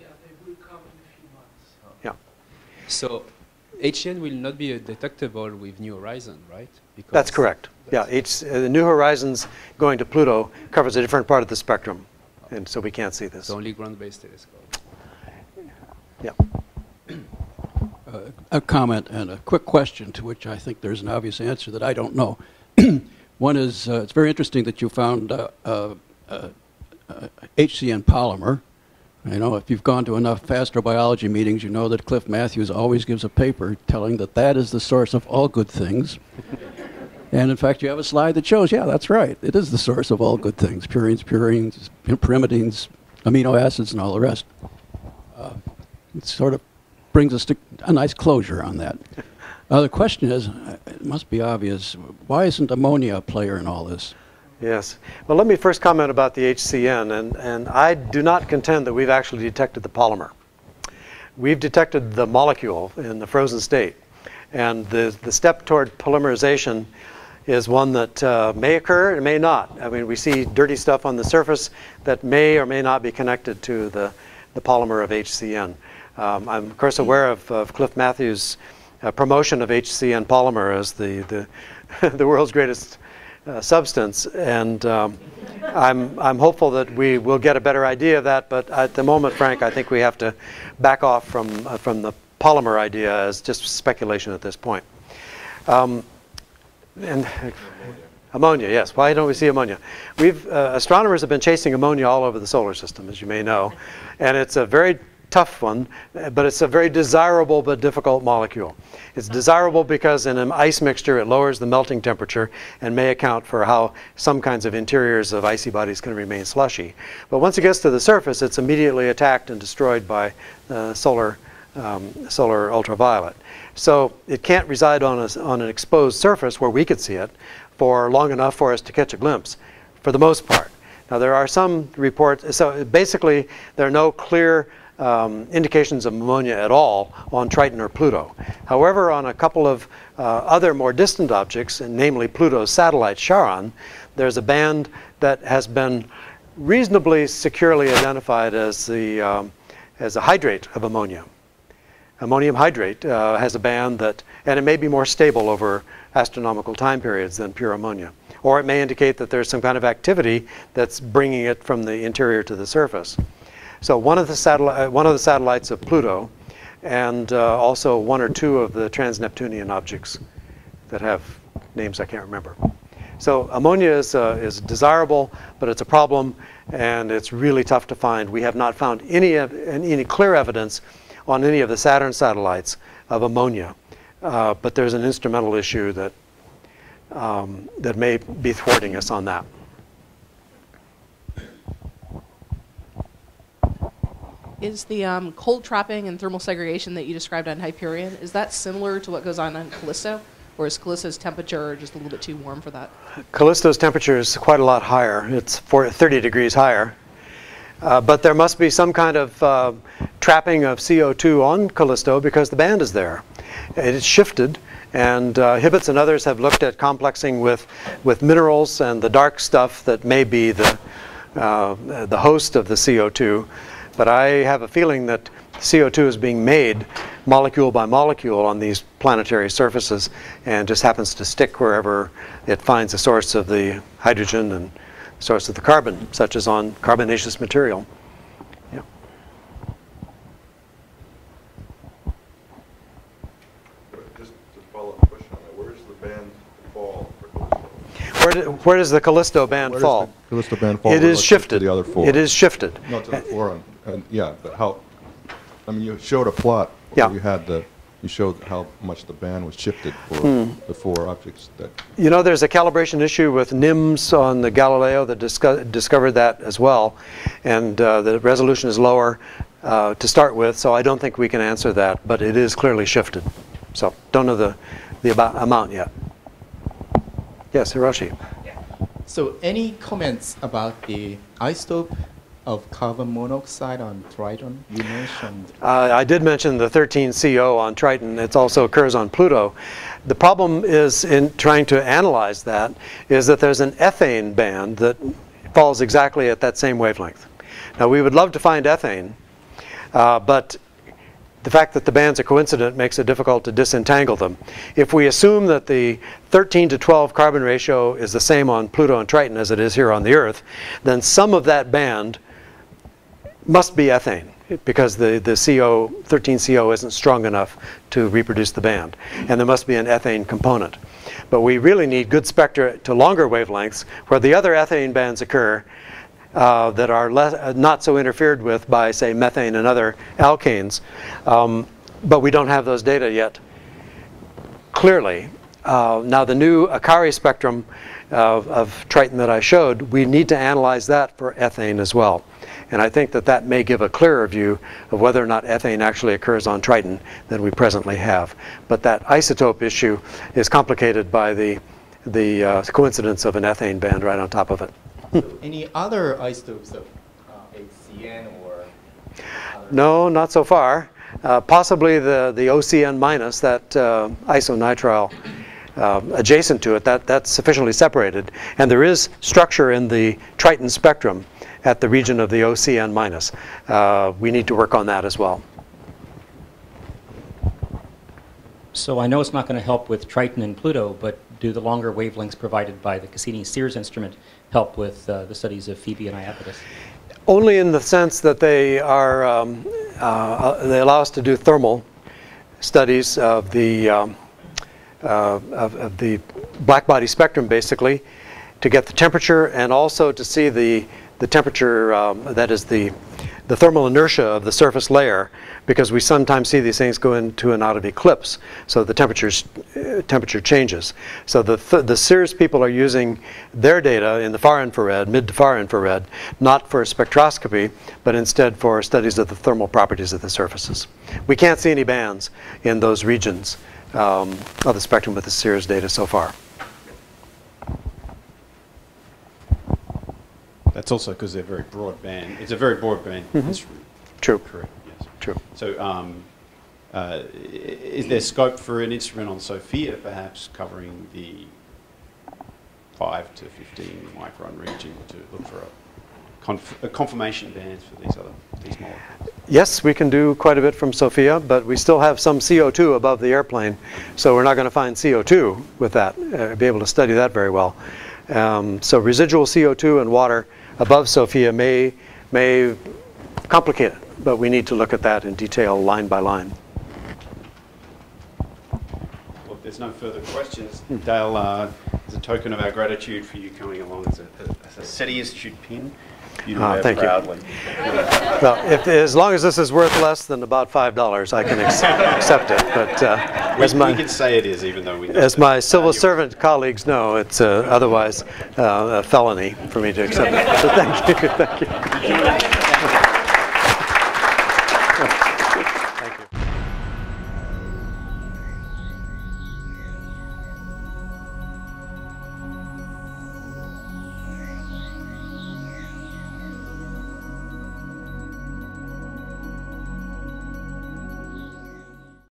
Yeah, they will come in a few months. Yeah. So HCN will not be detectable with New Horizon, right? Because That's correct. Yeah, that's- H, uh, the New Horizons going to Pluto covers a different part of the spectrum, and so we can't see this. It's only ground-based telescope. Yeah. uh, a comment and a quick question to which I think there's an obvious answer that I don't know. One is uh, it's very interesting that you found uh, uh, uh, HCN polymer You know, if you've gone to enough astrobiology meetings, you know that Cliff Matthews always gives a paper telling that that is the source of all good things. and in fact, you have a slide that shows, yeah, that's right. It is the source of all good things purines, purines, pyrimidines, amino acids, and all the rest. Uh, it sort of brings us to a nice closure on that. Uh, the question is, uh, it must be obvious, why isn't ammonia a player in all this? Yes. Well, let me first comment about the HCN, and, and I do not contend that we've actually detected the polymer. We've detected the molecule in the frozen state, and the, the step toward polymerization is one that uh, may occur and may not. I mean, we see dirty stuff on the surface that may or may not be connected to the, the polymer of HCN. Um, I'm, of course, aware of, of Cliff Matthews' uh, promotion of HCN polymer as the, the, the world's greatest uh, substance. And um, I'm, I'm hopeful that we will get a better idea of that. But at the moment, Frank, I think we have to back off from, uh, from the polymer idea as just speculation at this point. Um, and ammonia, yes. Why don't we see ammonia? We've uh, astronomers have been chasing ammonia all over the solar system, as you may know, and it's a very tough one, but it's a very desirable but difficult molecule. It's desirable because in an ice mixture it lowers the melting temperature and may account for how some kinds of interiors of icy bodies can remain slushy. But once it gets to the surface, it's immediately attacked and destroyed by uh, solar, um, solar ultraviolet. So it can't reside on, a, on an exposed surface where we could see it for long enough for us to catch a glimpse, for the most part. Now there are some reports, so basically there are no clear um, indications of ammonia at all on Triton or Pluto. However, on a couple of uh, other more distant objects, namely Pluto's satellite Charon, there's a band that has been reasonably securely identified as, the, um, as a hydrate of ammonia. Ammonium hydrate uh, has a band that, and it may be more stable over astronomical time periods than pure ammonia. Or it may indicate that there's some kind of activity that's bringing it from the interior to the surface. So one of the, satellite, uh, one of the satellites of Pluto, and uh, also one or two of the trans-Neptunian objects that have names I can't remember. So ammonia is, uh, is desirable, but it's a problem, and it's really tough to find. We have not found any, any clear evidence on any of the Saturn satellites of ammonia, uh, but there's an instrumental issue that, um, that may be thwarting us on that. Is the um, cold trapping and thermal segregation that you described on Hyperion, is that similar to what goes on on Callisto? Or is Callisto's temperature just a little bit too warm for that? Callisto's temperature is quite a lot higher. It's 30 degrees higher. Uh, but there must be some kind of uh, trapping of CO2 on Callisto because the band is there. It is shifted, and uh, Hibbitts and others have looked at complexing with, with minerals and the dark stuff that may be the, uh, the host of the CO2. But I have a feeling that CO2 is being made molecule by molecule on these planetary surfaces and just happens to stick wherever it finds a source of the hydrogen and source of the carbon, such as on carbonaceous material. Yeah. Just to follow up the question on that, where does the band fall for Callisto? Where, do, where does the Callisto band Where fall? Callisto band fall It is shifted. the other four? It is shifted. No, to the four, and, and, yeah, but how, I mean, you showed a plot. Yeah. where You had the, you showed how much the band was shifted for Hmm. the four objects that, You know, there's a calibration issue with NIMS on the Galileo that disco discovered that as well. And uh, the resolution is lower uh, to start with, so I don't think we can answer that, but it is clearly shifted. So don't know the, the about amount yet. Yes, Hiroshi. So any comments about the isotope of carbon monoxide on Triton? You mentioned. Uh, I did mention the 13CO on Triton. It also occurs on Pluto. The problem is in trying to analyze that is that there's an ethane band that falls exactly at that same wavelength. Now we would love to find ethane, uh, but the fact that the bands are coincident makes it difficult to disentangle them. If we assume that the 13 to 12 carbon ratio is the same on Pluto and Triton as it is here on the Earth, then some of that band must be ethane because the, the CO, 13CO isn't strong enough to reproduce the band. And there must be an ethane component. But we really need good spectra to longer wavelengths where the other ethane bands occur uh, that are less, uh, not so interfered with by, say, methane and other alkanes. Um, but we don't have those data yet clearly. Uh, now, the new Akari spectrum of, of Triton that I showed, we need to analyze that for ethane as well. And I think that that may give a clearer view of whether or not ethane actually occurs on Triton than we presently have. But that isotope issue is complicated by the, the uh, coincidence of an ethane band right on top of it. So any other isotopes of uh, HCN or? No, not so far. Uh, possibly the, the OCN minus, that uh, isonitrile uh, adjacent to it, that, that's sufficiently separated. And there is structure in the Triton spectrum at the region of the OCN minus. Uh, we need to work on that as well. So I know it's not going to help with Triton and Pluto, but do the longer wavelengths provided by the Cassini-CIRS instrument help with uh, the studies of Phoebe and Iapetus? Only in the sense that they are, um, uh, they allow us to do thermal studies of the, um, uh, of, of the black body spectrum basically, to get the temperature and also to see the, the temperature, um, that is the, the thermal inertia of the surface layer, because we sometimes see these things go into and out of eclipse, so the temperatures, uh, temperature changes. So the, th the CIRS people are using their data in the far infrared, mid to far infrared, not for spectroscopy, but instead for studies of the thermal properties of the surfaces. We can't see any bands in those regions um, of the spectrum with the CIRS data so far. That's also because they're very broadband. It's a very broadband Mhm. instrument. True. Correct. Yes. True. So, um, uh, is there scope for an instrument on SOFIA, perhaps covering the five to fifteen micron region, to look for a, conf- a confirmation bands for these other these molecules? Yes, we can do quite a bit from SOFIA, but we still have some CO2 above the airplane, so we're not going to find CO2 with that, uh, be able to study that very well. Um, so residual CO2 and water above SOFIA may, may complicate it, but we need to look at that in detail line by line. Well, if there's no further questions, Dale, uh, as a token of our gratitude for you coming along as a, as a SETI Institute pin, you do Ah, thank you. Well, if, as long as this is worth less than about $5, I can accept it, but uh, We, as we my... can say it is, even though we. As my civil servant colleagues know, it's uh, otherwise uh, a felony for me to accept it. So thank you, thank you.